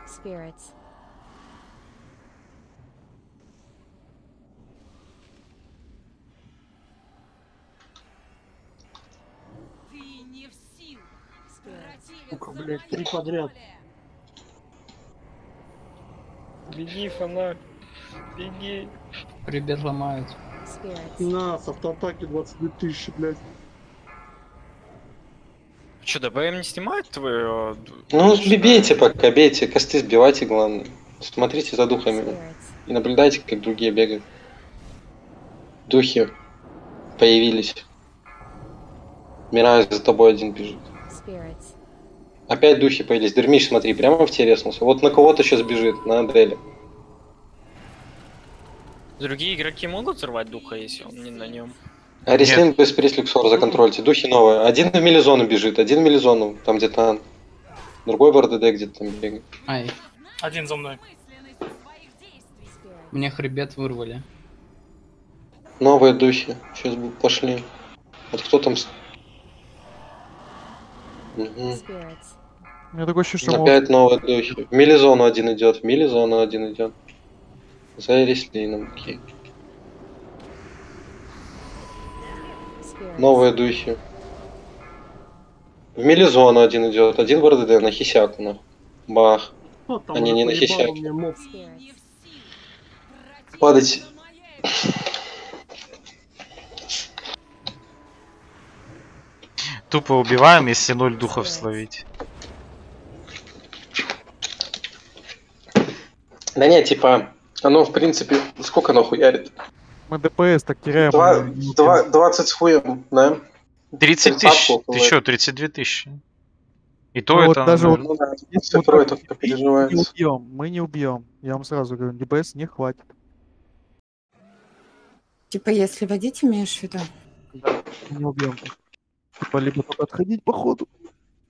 Spirits. Блядь, три подряд. Беги, фонарь. Беги. Ребят ломают. На, с автоатаки 22 тысячи, блядь. Че, ДБМ не снимает твою... Ну, бейте пока, бейте. Косты сбивайте, главное. Смотрите за духами. И наблюдайте, как другие бегают. Духи появились. Мирай за тобой один бежит. Опять духи появились. Дермиш, смотри, прямо в тебе резнулся. Вот на кого-то сейчас бежит, на Аделе. Другие игроки могут взорвать духа, если он не на нем? Арислин без пресс-люксор законтрольте. Духи новые. Один в милизону бежит, один в милизону. Там где-то. Другой в РДД где-то там бегает. Ай, Один за мной. мне хребет вырвали. Новые духи. Сейчас пошли. Вот кто там... Spirits. У меня такое ощущение, что Опять новые духи. В милизону один идет, в милизону один идет. За Эрислином, окей. Новые духи. В милизону один идет, один в РДД, на хисяку, нахуй. Бах. Ну, Они не на хисяке. Падать. Тупо убиваем, если ноль духов словить. Да не, типа, оно в принципе, сколько оно хуярит? мы ДПС так теряем. Два- два- 20 с хуем, да? 30 Тридцатку тысяч. Ты чё, 32 тысячи? И то Ну вот это... даже вот Ну да, если вот только вот мы не убьем, мы не убьем. Я вам сразу говорю, ДПС не хватит. Типа, если водить имеешь в виду? Мы не убьем. Типа, либо только отходить по ходу.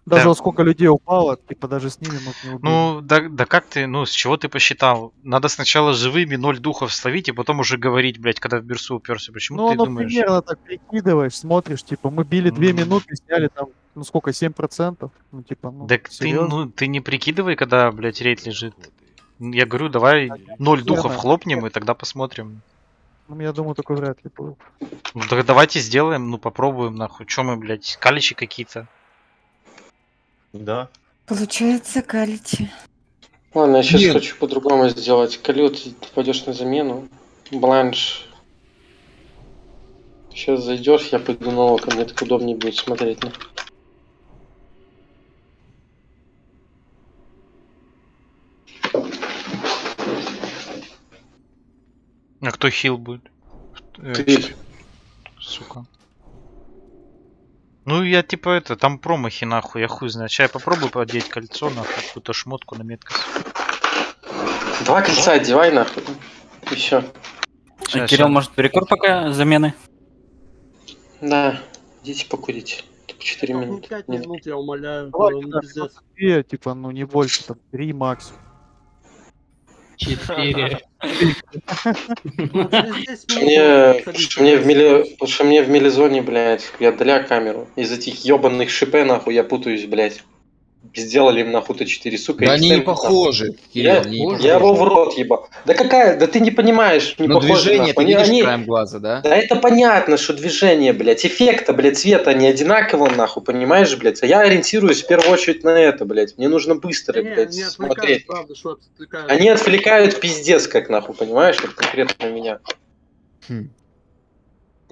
Даже Да. вот сколько людей упало, типа даже с ними мы не. Ну, да, да как ты, ну, с чего ты посчитал? Надо сначала живыми ноль духов словить, и потом уже говорить, блядь, когда в берсу уперся. Почему Ну, ты ну, думаешь? примерно так прикидываешь, смотришь, типа, мы били две М. минуты, сняли там, ну сколько, 7%? Ну, типа, ну, Так ты, ну, ты не прикидывай, когда, блядь, рейд лежит. Я говорю, давай ноль духов Верно. хлопнем, и тогда посмотрим. Ну, я думаю, такой вряд ли был. Ну, так давайте сделаем, ну, попробуем, нахуй. Чё мы, блядь, каличи какие-то? Да. Получается, калите. Ладно, я сейчас Нет. хочу по-другому сделать. Калют, ты пойдешь на замену. Бланш. Сейчас зайдешь, я пойду на око, мне так удобнее будет смотреть. на. А кто хил будет? Э, Ты. Сука. Ну, я типа это, там промахи нахуй, я хуй знаю. Сейчас я попробую подеть кольцо, нахуй, какую-то шмотку на меткость. Два кольца одевай нахуй. И все. Ща, Кирилл, ща. может, рекорд пока замены? Да, идите покурить. Только 4 Ну, минуты. 5 Нет. минут, я умоляю. Ну, да, типа, ну не больше, там, три максимум. Четыре. Что мне, что мне в мили... что мне в милизоне, блядь, я для камеру. Из этих ебаных шипе, нахуй, я путаюсь, блядь. Сделали им нахуй Т4, сука. Да они не похожи. Я, Кирилл, не я его в рот ебал. Да какая, да ты не понимаешь, не Но похоже, движение ты Они- видишь они- краем глаза, да? Да это понятно, что движение, блядь, эффекта, блядь, цвета не одинаково, нахуй, понимаешь, блядь? А я ориентируюсь в первую очередь на это, блядь. Мне нужно быстро, Не, блядь, не смотреть. правда, что отвлекают. Они отвлекают пиздец, как нахуй, понимаешь, вот конкретно меня. Не,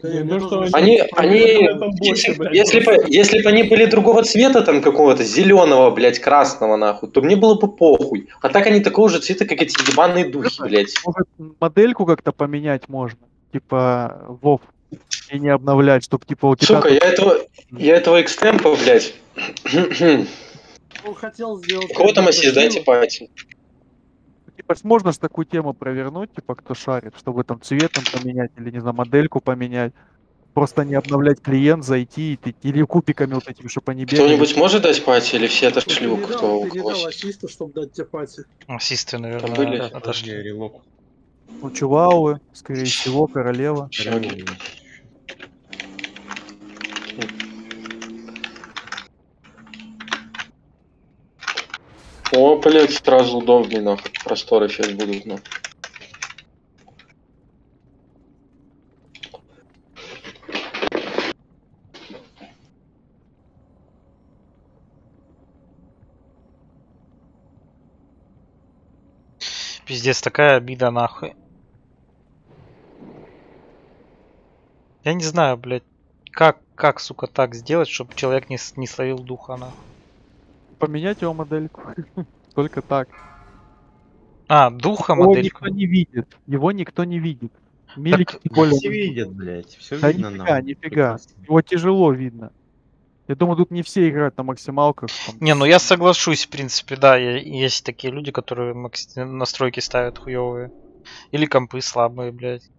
то, что Они, они, там больше, если, если бы, если бы они были другого цвета, там какого-то зеленого, блядь, красного, нахуй, то мне было бы похуй. А так они такого же цвета, как эти ебаные духи, блядь. Может, модельку как-то поменять можно? Типа, Вов, и не обновлять, чтобы типа у тебя... Сука, я этого, я этого экстемпа, блядь. Он хотел сделать... Кого там ассист, дайте пати. Типа, ж можно ж такую тему провернуть, типа, кто шарит, чтобы там цветом поменять или, не знаю, модельку поменять. Просто не обновлять клиент, зайти и или кубиками вот этими, чтобы они бегали. Кто-нибудь может дать пати или все отошли у Ты не кто ты не дал есть? ассиста, чтобы дать тебе пати. Ассисты, наверное, Там были? отошли. Ну, Чувауэ, скорее всего, королева. О, блядь, сразу удобнее, нахуй. Просторы сейчас будут, нахуй. Пиздец, такая обида нахуй. Я не знаю, блядь, как, как, сука, так сделать, чтобы человек не, не словил духа, нахуй. Поменять его модельку. *laughs* Только так. А, духа Его модельку. никто не видит. Его никто не видит. Милики тем более. Все видят, блядь. Все Да видно нифига, нам. нифига. Его тяжело видно. Я думаю, тут не все играют на максималках. там. Не, ну я соглашусь, в принципе, да, я- есть такие люди, которые макс- настройки ставят хуевые. Или компы слабые, блядь.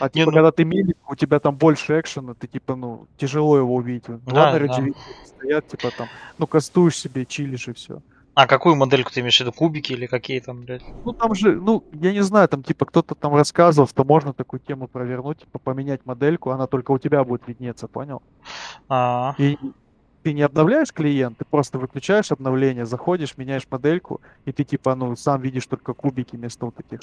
А Не, типа, ну- когда ты милик, у тебя там больше экшена, ты типа, ну, тяжело его увидеть. Да, да. стоят, типа там, ну, кастуешь себе, чилишь и все. А какую модельку ты имеешь в виду? Кубики или какие там, блядь? Ну там же, ну, я не знаю, там типа кто-то там рассказывал, что можно такую тему провернуть, типа поменять модельку, она только у тебя будет виднеться, понял? А, И ты не обновляешь клиент, ты просто выключаешь обновление, заходишь, меняешь модельку, и ты типа, ну, сам видишь только кубики вместо вот таких.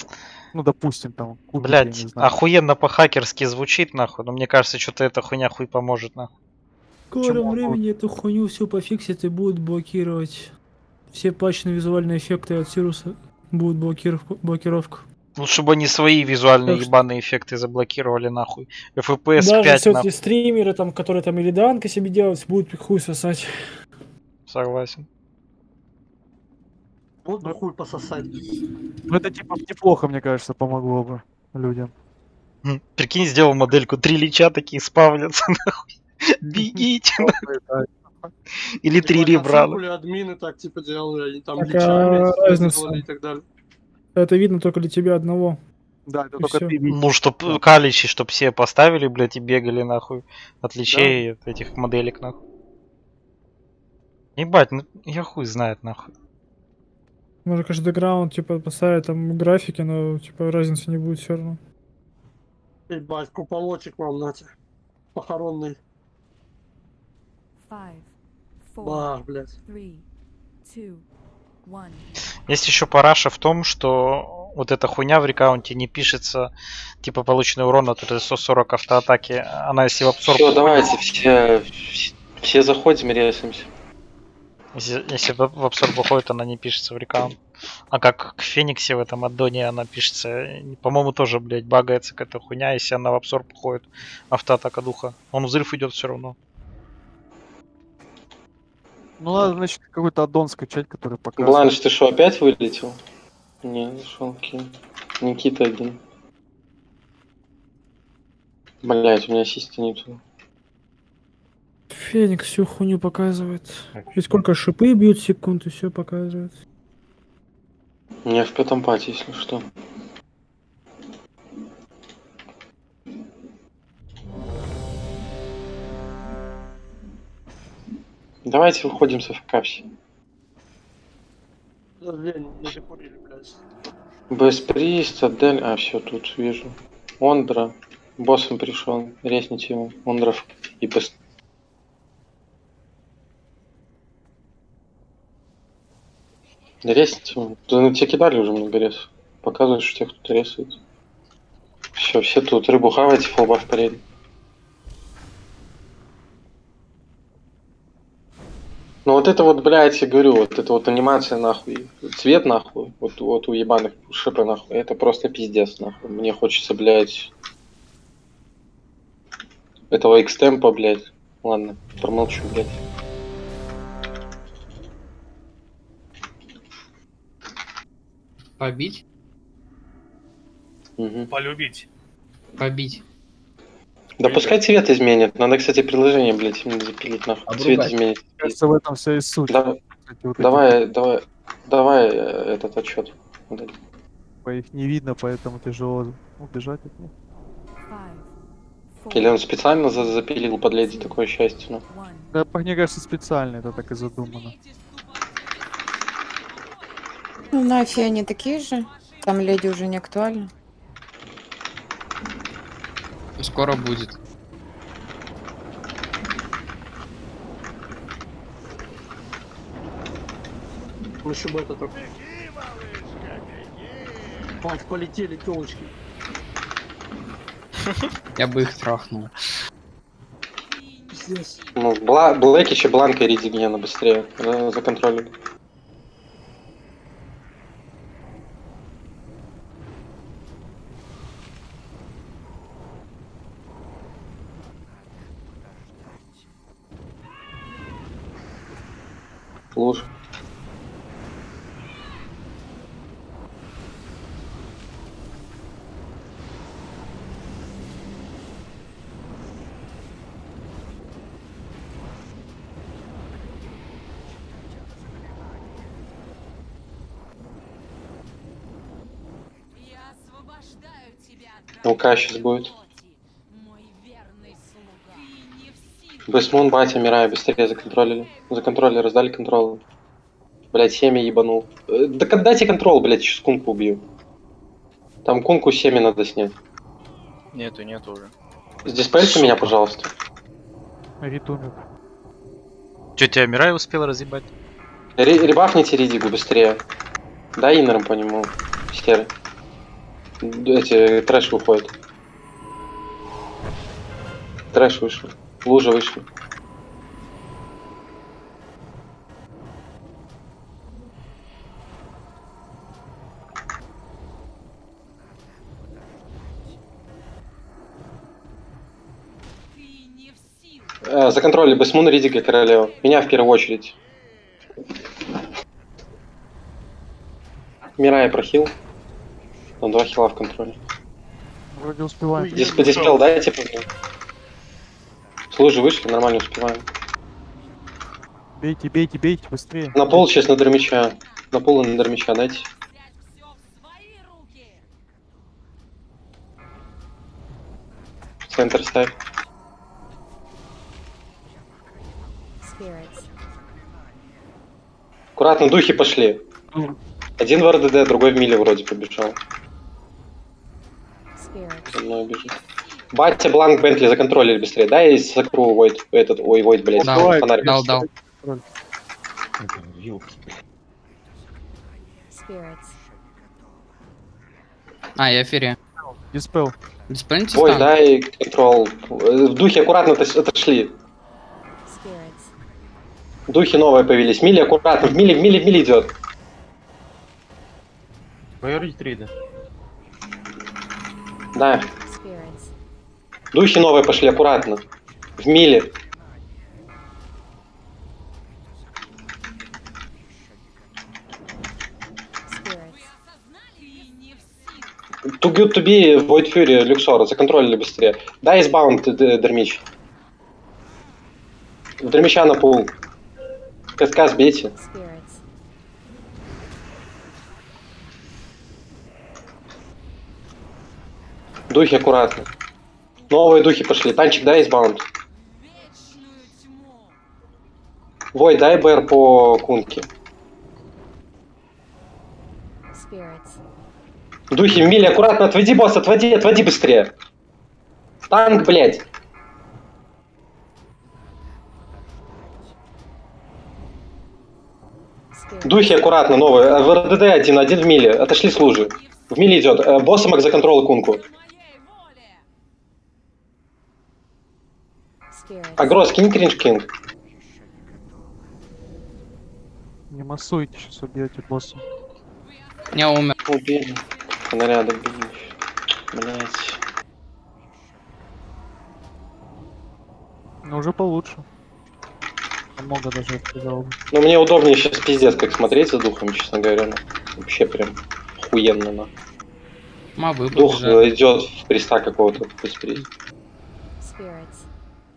Ну, допустим, там, кубики, я не блядь, знаю. охуенно по-хакерски звучит, нахуй, но мне кажется, что-то эта хуйня хуй поможет, нахуй. В скором времени эту хуйню все пофиксят и будут блокировать. Все патчные визуальные эффекты от Сируса будут блокиров... блокировка. Лучше бы они свои визуальные Так что- ебаные эффекты заблокировали, нахуй. FPS Даже 5, все эти нахуй. стримеры, там, которые там или данка себе делают, будут хуй сосать. Согласен. Вот бы хуй пососать. Ну, это типа неплохо, мне кажется, помогло бы людям. Прикинь, сделал модельку, три лича такие спавнятся, *laughs* нахуй. Бегите. Или три ребра. Админы так типа делали, они там личами а эти и так далее. Это видно только для тебя одного. Да, это И только ты видишь. Ну, чтоб каличи, чтоб все поставили, блядь, и бегали, нахуй. От личей и от этих моделек, нахуй. Ебать, ну я хуй знает, нахуй. Можно, конечно, деграунд, типа, поставить там графики, но, типа, разницы не будет все равно. Ебать, куполочек вам, нате. Похоронный. Five, four, Бах, блядь. three, two. Есть еще параша в том, что вот эта хуйня в рекаунте не пишется, типа полученный урон от этой 140 автоатаки. Она если в абсорб... Все, давайте, все, все заходим и ресимся. Если, если в абсорб уходит, она не пишется в рекаунт. А как к Фениксе в этом аддоне она пишется, по-моему, тоже, блядь, багается какая-то хуйня, если она в абсорб уходит, автоатака духа. Он взрыв идет все равно. Ну, надо, значит, какой-то аддон скачать, который показывает. Бланш, ты что, опять вылетел? Не, зашел, окей. Никита один. Блять, у меня ассиста нету. Феникс всю хуйню показывает. И сколько шипы бьют секунд, и все показывает. У меня в пятом пате, если что. Давайте выходим с ФК все. Подожди, не закурили, блядь. Без приста, Дель... А, все, тут вижу. Ондра. Боссом пришел. Резните его. Ондров и без... Резните его. Да на тебе кидали уже много рез. Показываешь тех, кто рисует. Все, все тут. Рыбу хавайте, фолба в Ну вот это вот, блядь, я говорю, вот это вот анимация нахуй, цвет нахуй, вот, вот у ебаных шипа нахуй, это просто пиздец нахуй. Мне хочется, блядь, этого экстемпа, блядь. Ладно, промолчу, блядь. Побить? Полюбить. Побить. Да пускай цвет изменит. Надо, кстати, приложение, блядь, именно запилить нахуй. Цвет Обругать. изменить. Кажется, в этом вся и суть. Да- эти Давай, давай, давай э, этот отчет. По их не видно, поэтому тяжело убежать от них. Или он специально за- запилил под леди такое счастье, ну. Да, по мне кажется, специально это так и задумано. Ну, нафи они такие же. Там леди уже не актуальны. Скоро будет. Ну еще бы это только. Мать, полетели телочки. *laughs* Я бы их трахнул. Ну, Бла Блэкич и Бланка Риди Гена быстрее. э, За контролем. От ЛК сейчас будет. В силах. Бэсмун, батя, Мирай, быстрее законтролили. Законтролили, раздали контрол. Блять, семя ебанул. Э, Так отдайте контрол, блять, сейчас кунку убью. Там кунку семя надо снять. Нету, нету уже. Диспельте меня, пожалуйста. Чё, тебя Мирай успел разъебать? Ре- Ребафните Ридигу быстрее. Дай инером по нему. Серый. Эти трэш выходит. Трэш вышел. Лужа вышла. Э, За контроль Бесмун, Ридига, Королева. Меня в первую очередь. Мирай прохил. На два хила в контроле. Вроде успеваем. Дис диспел дайте по мне. Служи вышли, нормально успеваем. Бейте, бейте, бейте, быстрее. На пол сейчас на дормича. На пол и на дормича дайте. Центр ставь. Аккуратно, духи пошли. Один в РДД, другой в миле вроде побежал. За мной бежит. Батя, Бланк, Бентли законтролили быстрее. Дай сокру Войд, этот, ой, Войд, блядь, Дал, фонарь. дал, дал. Spirits. А, я эфире. Диспел. Диспельните Ой, стан? дай контрол. Э, В духе аккуратно отош- отошли. Духи новые появились. Мили аккуратно. В мили, в мили, в мили идет. Поверить трида. Да. Spirits. Духи новые пошли аккуратно. В миле. Too good to be Void Fury Люксора. Законтролили быстрее. Дай избаунд Дермич. Дермича на пул. Каскас бейте. Spirits. Духи аккуратно. Новые духи пошли. Танчик, дай избаунд. Вой, дай БР по кунке. Духи, Мили, аккуратно, отводи босс, отводи, отводи быстрее. Танк, блядь. Духи, аккуратно, новые. В РДД один, один в миле. Отошли с лужи. В миле идет. Э, Босс маг за контрол и кунку. Spirits. Агро, скинь кринж кинг. Не массуйте, сейчас убьете босса. Я умер. Убили. Фонаря добили. Блять. Но уже получше. Намного даже сказал. Ну мне удобнее сейчас пиздец как смотреть за духом, честно говоря. ну. Вообще прям охуенно, на. Дух идет в креста какого-то быстрее.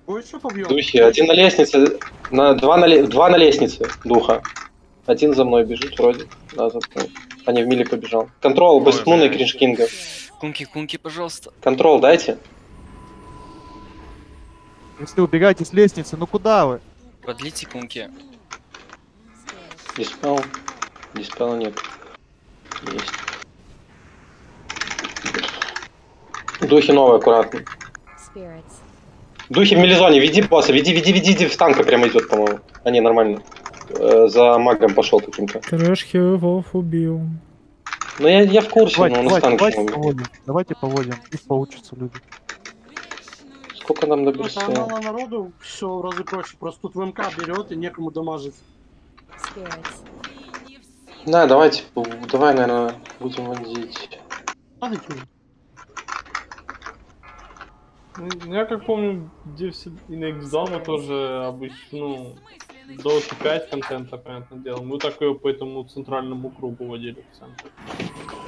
Будет что побьем? Духи, один на лестнице, на, два, на, два на лестнице, духа. Один за мной бежит вроде. Да, за мной. А не, в мили побежал. Контрол, Бестмуна и Кринжкинга. Кунки, кунки, пожалуйста. Контрол дайте. Если убегаете с лестницы, ну куда вы? Продлите кунки. Диспел. Диспела нет. Есть. Духи новые, аккуратно. Spirits. Духи в мелизоне, веди босса, веди, веди, веди, веди, в танка прямо идет, по-моему. А не, нормально. Э, за магом пошел каким-то. Трэш Хевов убил. Ну я, я в курсе, Давайте, но он из давайте, танка. давайте поводим. Давайте поводим. Пусть поучатся люди. Сколько нам до Ну, там мало народу, все в разы проще. Просто тут ВМК берет и некому дамажить. Да, давайте, давай, наверное, будем водить. Падайте. Ну, Я как помню, где все и на X2 мы тоже обычно, ну, до 5 контента, понятное дело. Мы так ее по этому центральному кругу водили в центр.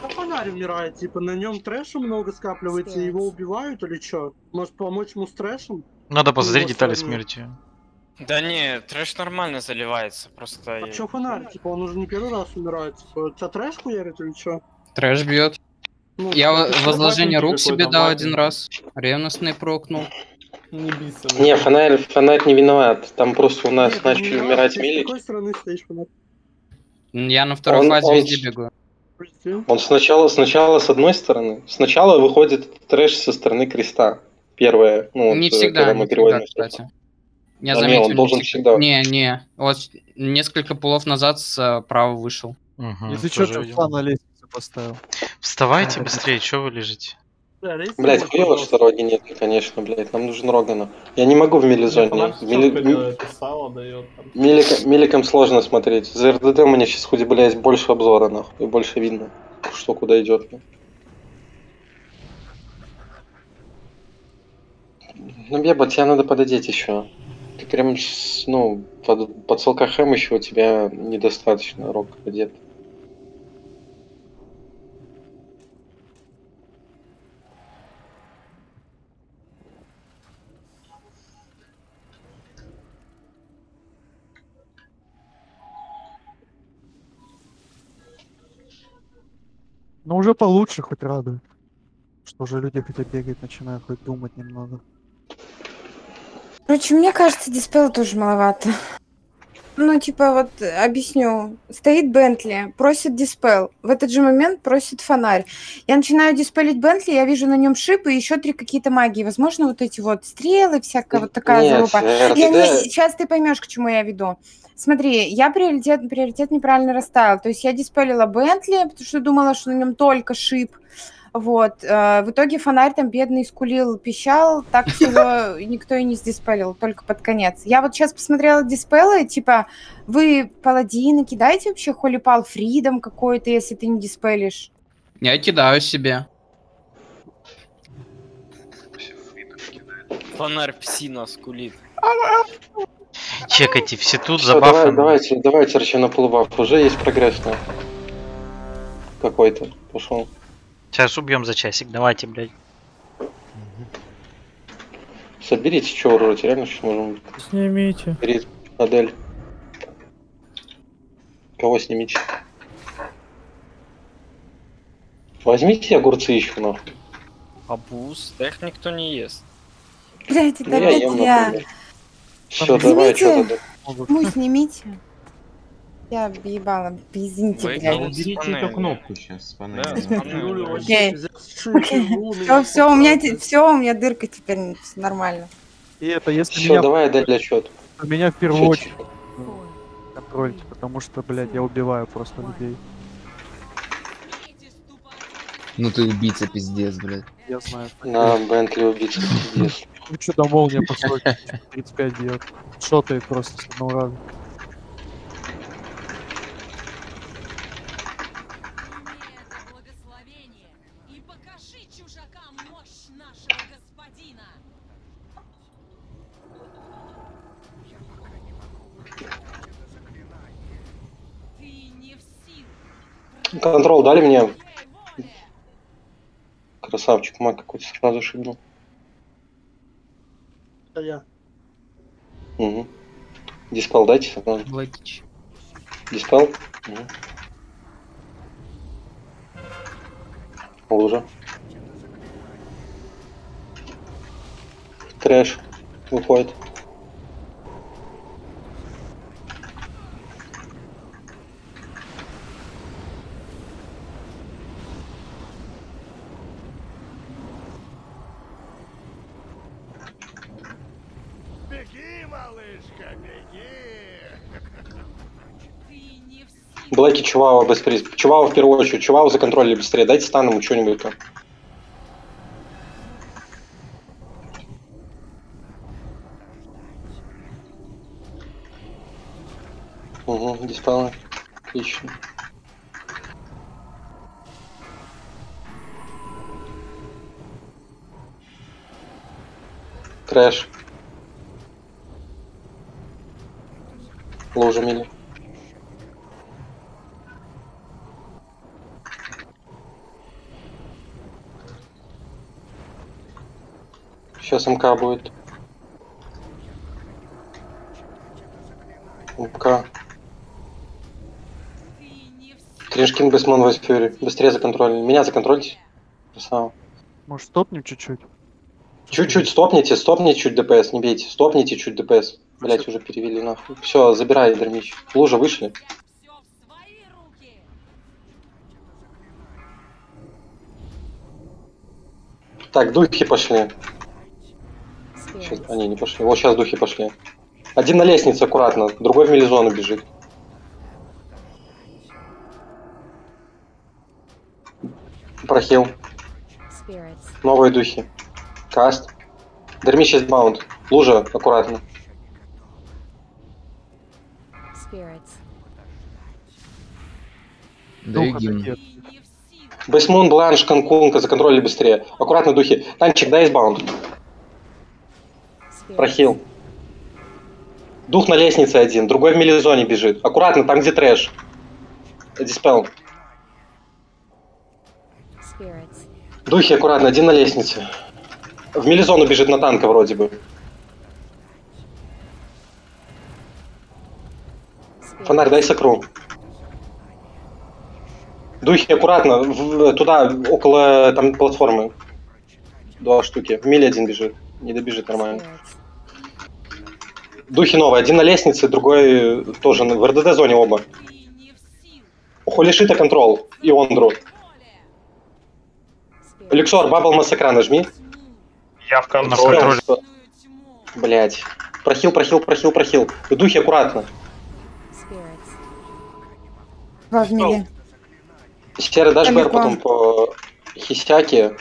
А фонарь умирает, типа на нем трэша много скапливается, его убивают или что? Может помочь ему с трэшем? Надо посмотреть Ну, детали смерти. Да не, трэш нормально заливается, просто... А чё фонарь? Типа он уже не первый раз умирает. Типа, тебя трэш хуярит или что? Трэш бьет. Ну, Я возложение рук себе дал ватник. один раз. Ревностный прокнул. Не биться. Не, фонарь, фонарь не виноват. Там просто у нас Нет, начали не умирать С мили. какой стороны стоишь фонарь? Я на второй Он- фазе он везде с-. Подожди. Он сначала, сначала с одной стороны. Сначала выходит трэш со стороны креста. Первое. Ну, не вот, э, всегда, когда не мы всегда, переводим. кстати. Я Да не, заметил, он должен всегда. Не, не. Вот несколько полов назад справа вышел. Если что, ты план на лестнице поставил. Вставайте быстрее, что вы лежите? Блять, хуево, что роги нет, конечно, блять. Нам нужен Рогана. Я не могу в милизоне. Мили- Миликом сложно смотреть. За РДД у меня сейчас хоть, блять, больше обзора, нахуй. И больше видно, что куда идет. Ну, Беба, тебе надо пододеть еще. Ты прям, с- ну, под, под салкахем еще у тебя недостаточно рог одет. Но уже получше, хоть радует. Что уже люди хотя бегать начинают, хоть думать немного. Короче, мне кажется, диспела тоже маловато. Ну, типа, вот э, объясню. Стоит Бентли, просит диспел. В этот же момент просит фонарь. Я начинаю диспелить Бентли, я вижу на нем шип и еще три какие-то магии. Возможно, вот эти вот стрелы, всякая вот такая Нет, залупа. Я не- сейчас ты поймешь, к чему я веду. Смотри, я приоритет, приоритет неправильно расставила. То есть я диспелила Бентли, потому что думала, что на нем только шип. Вот. э, В итоге фонарь там бедный скулил, пищал, так *laughs* что его никто и не сдиспелил, только под конец. Я вот сейчас посмотрела диспелы, типа, вы паладины кидаете вообще холипал фридом какой-то, если ты не диспелишь? Я кидаю себе. Фонарь псина скулит. Чекайте, все тут давай, забафаны. давайте, давайте, Арчи, на полубаф. Уже есть прогресс, ну. Какой-то. Пошел. Сейчас убьем за часик, давайте, блядь. Соберите, что уроете, реально сейчас можем Снимите. Берите модель. Кого снимите? Возьмите огурцы еще, нахуй. Абуз, да их никто не ест. Блядь, это Ну, я опять ем, я. Все, давай, что тогда? Му, снимите. Я объебала. Извините, Вы блядь. уберите эту кнопку сейчас с панели. Да, с панели. Окей. Все, все, у меня все, у меня дырка теперь всё нормально. И это если Все, меня, давай отдать отчет. меня в первую очередь контролить, потому что, блядь, я убиваю просто людей. Ну ты убийца, пиздец, блядь. Я знаю. На Бентли убийца. пиздец. Ну что, до молния по сроке 35 бьет. Шотает просто с одного раза. Это благословение. И покажи чужакам мощь нашего господина. Ты не в силах. Контрол дали мне. Красавчик, маг какой-то сразу шибнул. Это я. Угу. Диспел дайте сразу. Блэкич. Диспел? Угу. Лужа. Трэш. Выходит. Блэки Чувава быстрее. Чувава в первую очередь. Чувава за контроль быстрее. Дайте стан ему что-нибудь там. Угу, диспелы. Отлично. Крэш. Лужа мили. Сейчас МК будет. МК. Криншкин, Бесмон, Вайс Фьюри. Быстрее за контроль. Меня законтрольте. Красава. Может, стопнем чуть-чуть? Чуть-чуть стопните, стопните чуть ДПС, не бейте. Стопните чуть ДПС. Блять, уже перевели нахуй. Все, забирай Дермич. Лужа вышли. Так, духи пошли. Щас- Они не пошли. Вот сейчас духи пошли. Один на лестнице аккуратно, другой в мелизону бежит. Прохил. Новые духи. Каст. Дермич есть баунд. Лужа, аккуратно. Такие. Бейсмун, Бланш, Канкунка, законтролили быстрее. Аккуратно, духи. Танчик, дай баунд. Прохил. Дух на лестнице один, другой в мелизоне бежит. Аккуратно, там где трэш. Диспел. Духи, аккуратно, один на лестнице. В мелизону бежит на танка вроде бы. Фонарь, дай сокру. Духи, аккуратно, в- туда, около там платформы. Два штуки. В миле один бежит. Не добежит нормально. Духи новые. Один на лестнице, другой тоже на- в РДД-зоне оба. Холишита контрол и Ондру. Люксор, бабл массакра нажми. Я в контроле. Блять. Прохил, прохил, прохил, прохил. Духи аккуратно. Два в миле. Серый дашь БР потом по Хисяке.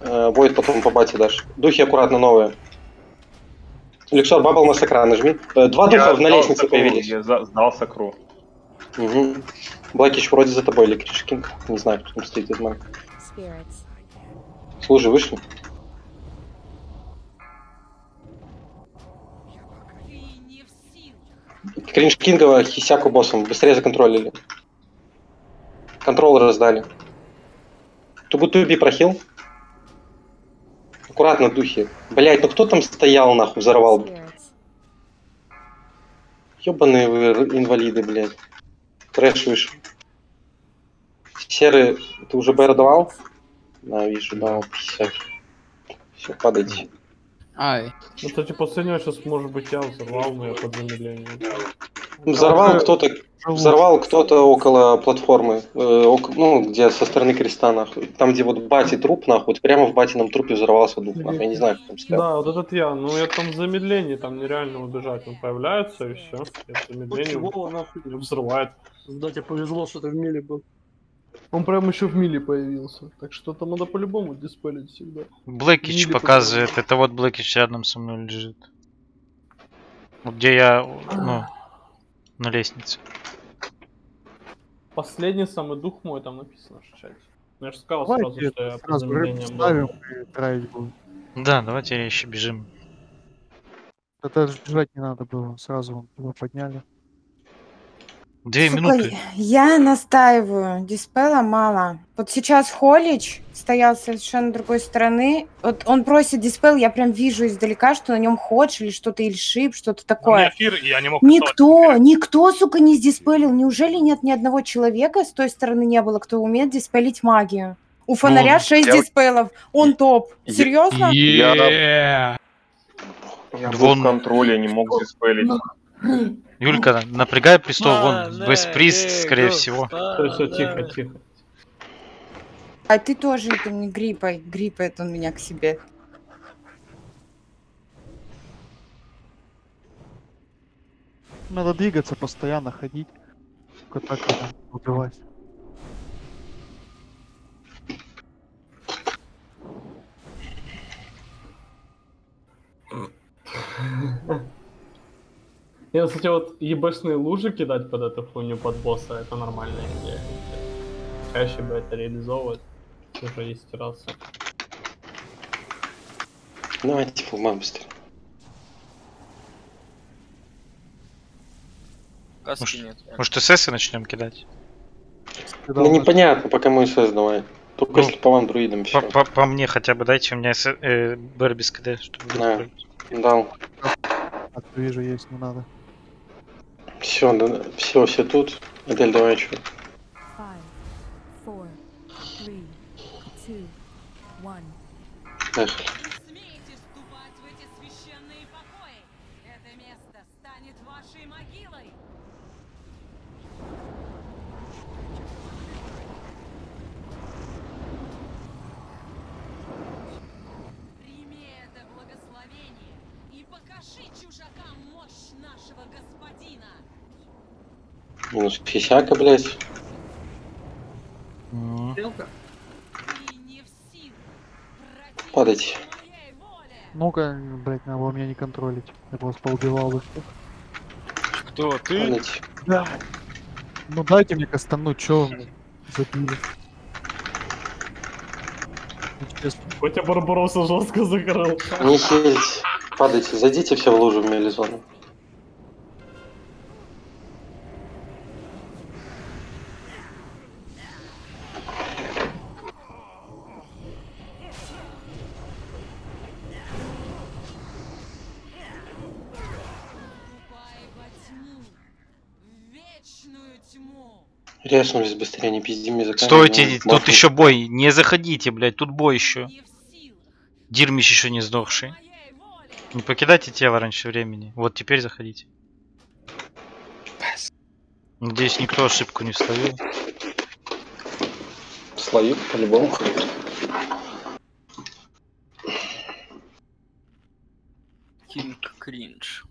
Э, Войд потом по бате дашь. Духи аккуратно новые. Люксор, бабл массакра нажми. Э, Два духа на лестнице появились. Я сдал сокру. Угу. Блэкич вроде за тобой Кришкинг. Не знаю, кто там стоит из. Spirits. Служи, вышли. Криншкингова Хисяку боссом. Быстрее законтролили. Контрол раздали. Тугутуби прохил. Аккуратно, духи. Блять, ну кто там стоял, нахуй, взорвал? бы? Ёбаные вы инвалиды, блядь. Трэш вышел. Серый, ты уже БР давал? Да, вижу, дал 50. Все, падайте. Ай. Ну, кстати, последнего сейчас, может быть, я взорвал, но я под замедлением. Взорвал кто-то. Взорвал кто-то около платформы, э, ок- ну, где со стороны креста, нахуй. Там, где вот бати труп, нахуй, вот прямо в батином трупе взорвался дух, нахуй. Я не знаю, кто там стоял. Да, вот этот я. Ну, я там замедление, там нереально убежать. Он появляется, и все. Замедление Чего нахуй? и взрывает. Да, тебе повезло, что ты в миле был. Он прям еще в миле появился. Так что там надо по-любому диспелить всегда. Блэкич показывает, это вот Блэкич рядом со мной лежит. Вот где я, ну, на лестнице. Последний самый дух мой там написано в чате. Ну, Я же сказал сразу, Давайте что я сразу ставим был. и травить будем. Да, давайте еще бежим. Это же бежать не надо было, сразу его подняли. Две Сука, минуты. Я настаиваю, диспела мало. Вот сейчас Холич стоял с совершенно другой стороны. Вот он просит диспел, я прям вижу издалека, что на нем ходж или что-то, или шип, что-то такое. эфир, я не мог Никто, никто, сука, не сдиспелил. Неужели нет ни одного человека с той стороны не было, кто умеет диспелить магию? У фонаря Ну, 6 я- диспелов, он топ. Я- Серьезно? Я, я был Вон- в контроле, не мог диспелить. *clears throat* Юлька, напрягай престол, вон, бесприз, скорее всего. Все, все, тихо, тихо. А ты тоже это не гриппай. Гриппает он меня к себе. Надо двигаться постоянно, ходить. Только так убивать. *laughs* Я, кстати, вот ебашные лужи кидать под эту хуйню, под босса, это нормальная идея. Чаще бы это реализовывать. Уже есть стираться. Давайте фулман быстрее. Каски нет. Может, СС начнем кидать? Ну непонятно, пока мы СС давай. Только Ну, если по вам друидам По, по- по мне хотя бы дайте, у меня С- э, БР без КД, чтобы Да. Дал. Вижу, есть, не надо. Все, да, все, все тут. Адель, давай one. Поехали. 50, блядь. Силах Падайте. Ну-ка, блять, надо было меня не контролить. Я просто поубивал бы. Кто, ты? Падайте. Да. Ну дайте мне кастануть, чё вы забили. Хотя Барбароса жестко закрыл. Не хилить. Падайте, зайдите все в лужу в мелизону. Тьму. Резнулись быстрее, не пизди мне за камеру, Стойте, ну, тут махнуть. еще бой, не заходите, блядь, тут бой еще. Дирмич еще не сдохший. Не покидайте тело раньше времени. Вот теперь заходите. Надеюсь, никто ошибку не. Словил по-любому. Кинг кринж.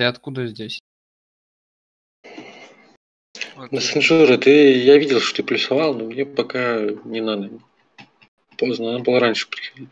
Ты откуда здесь? Мессенджеры, ты, я видел, что ты плюсовал, но мне пока не надо. Поздно, надо было раньше приходить.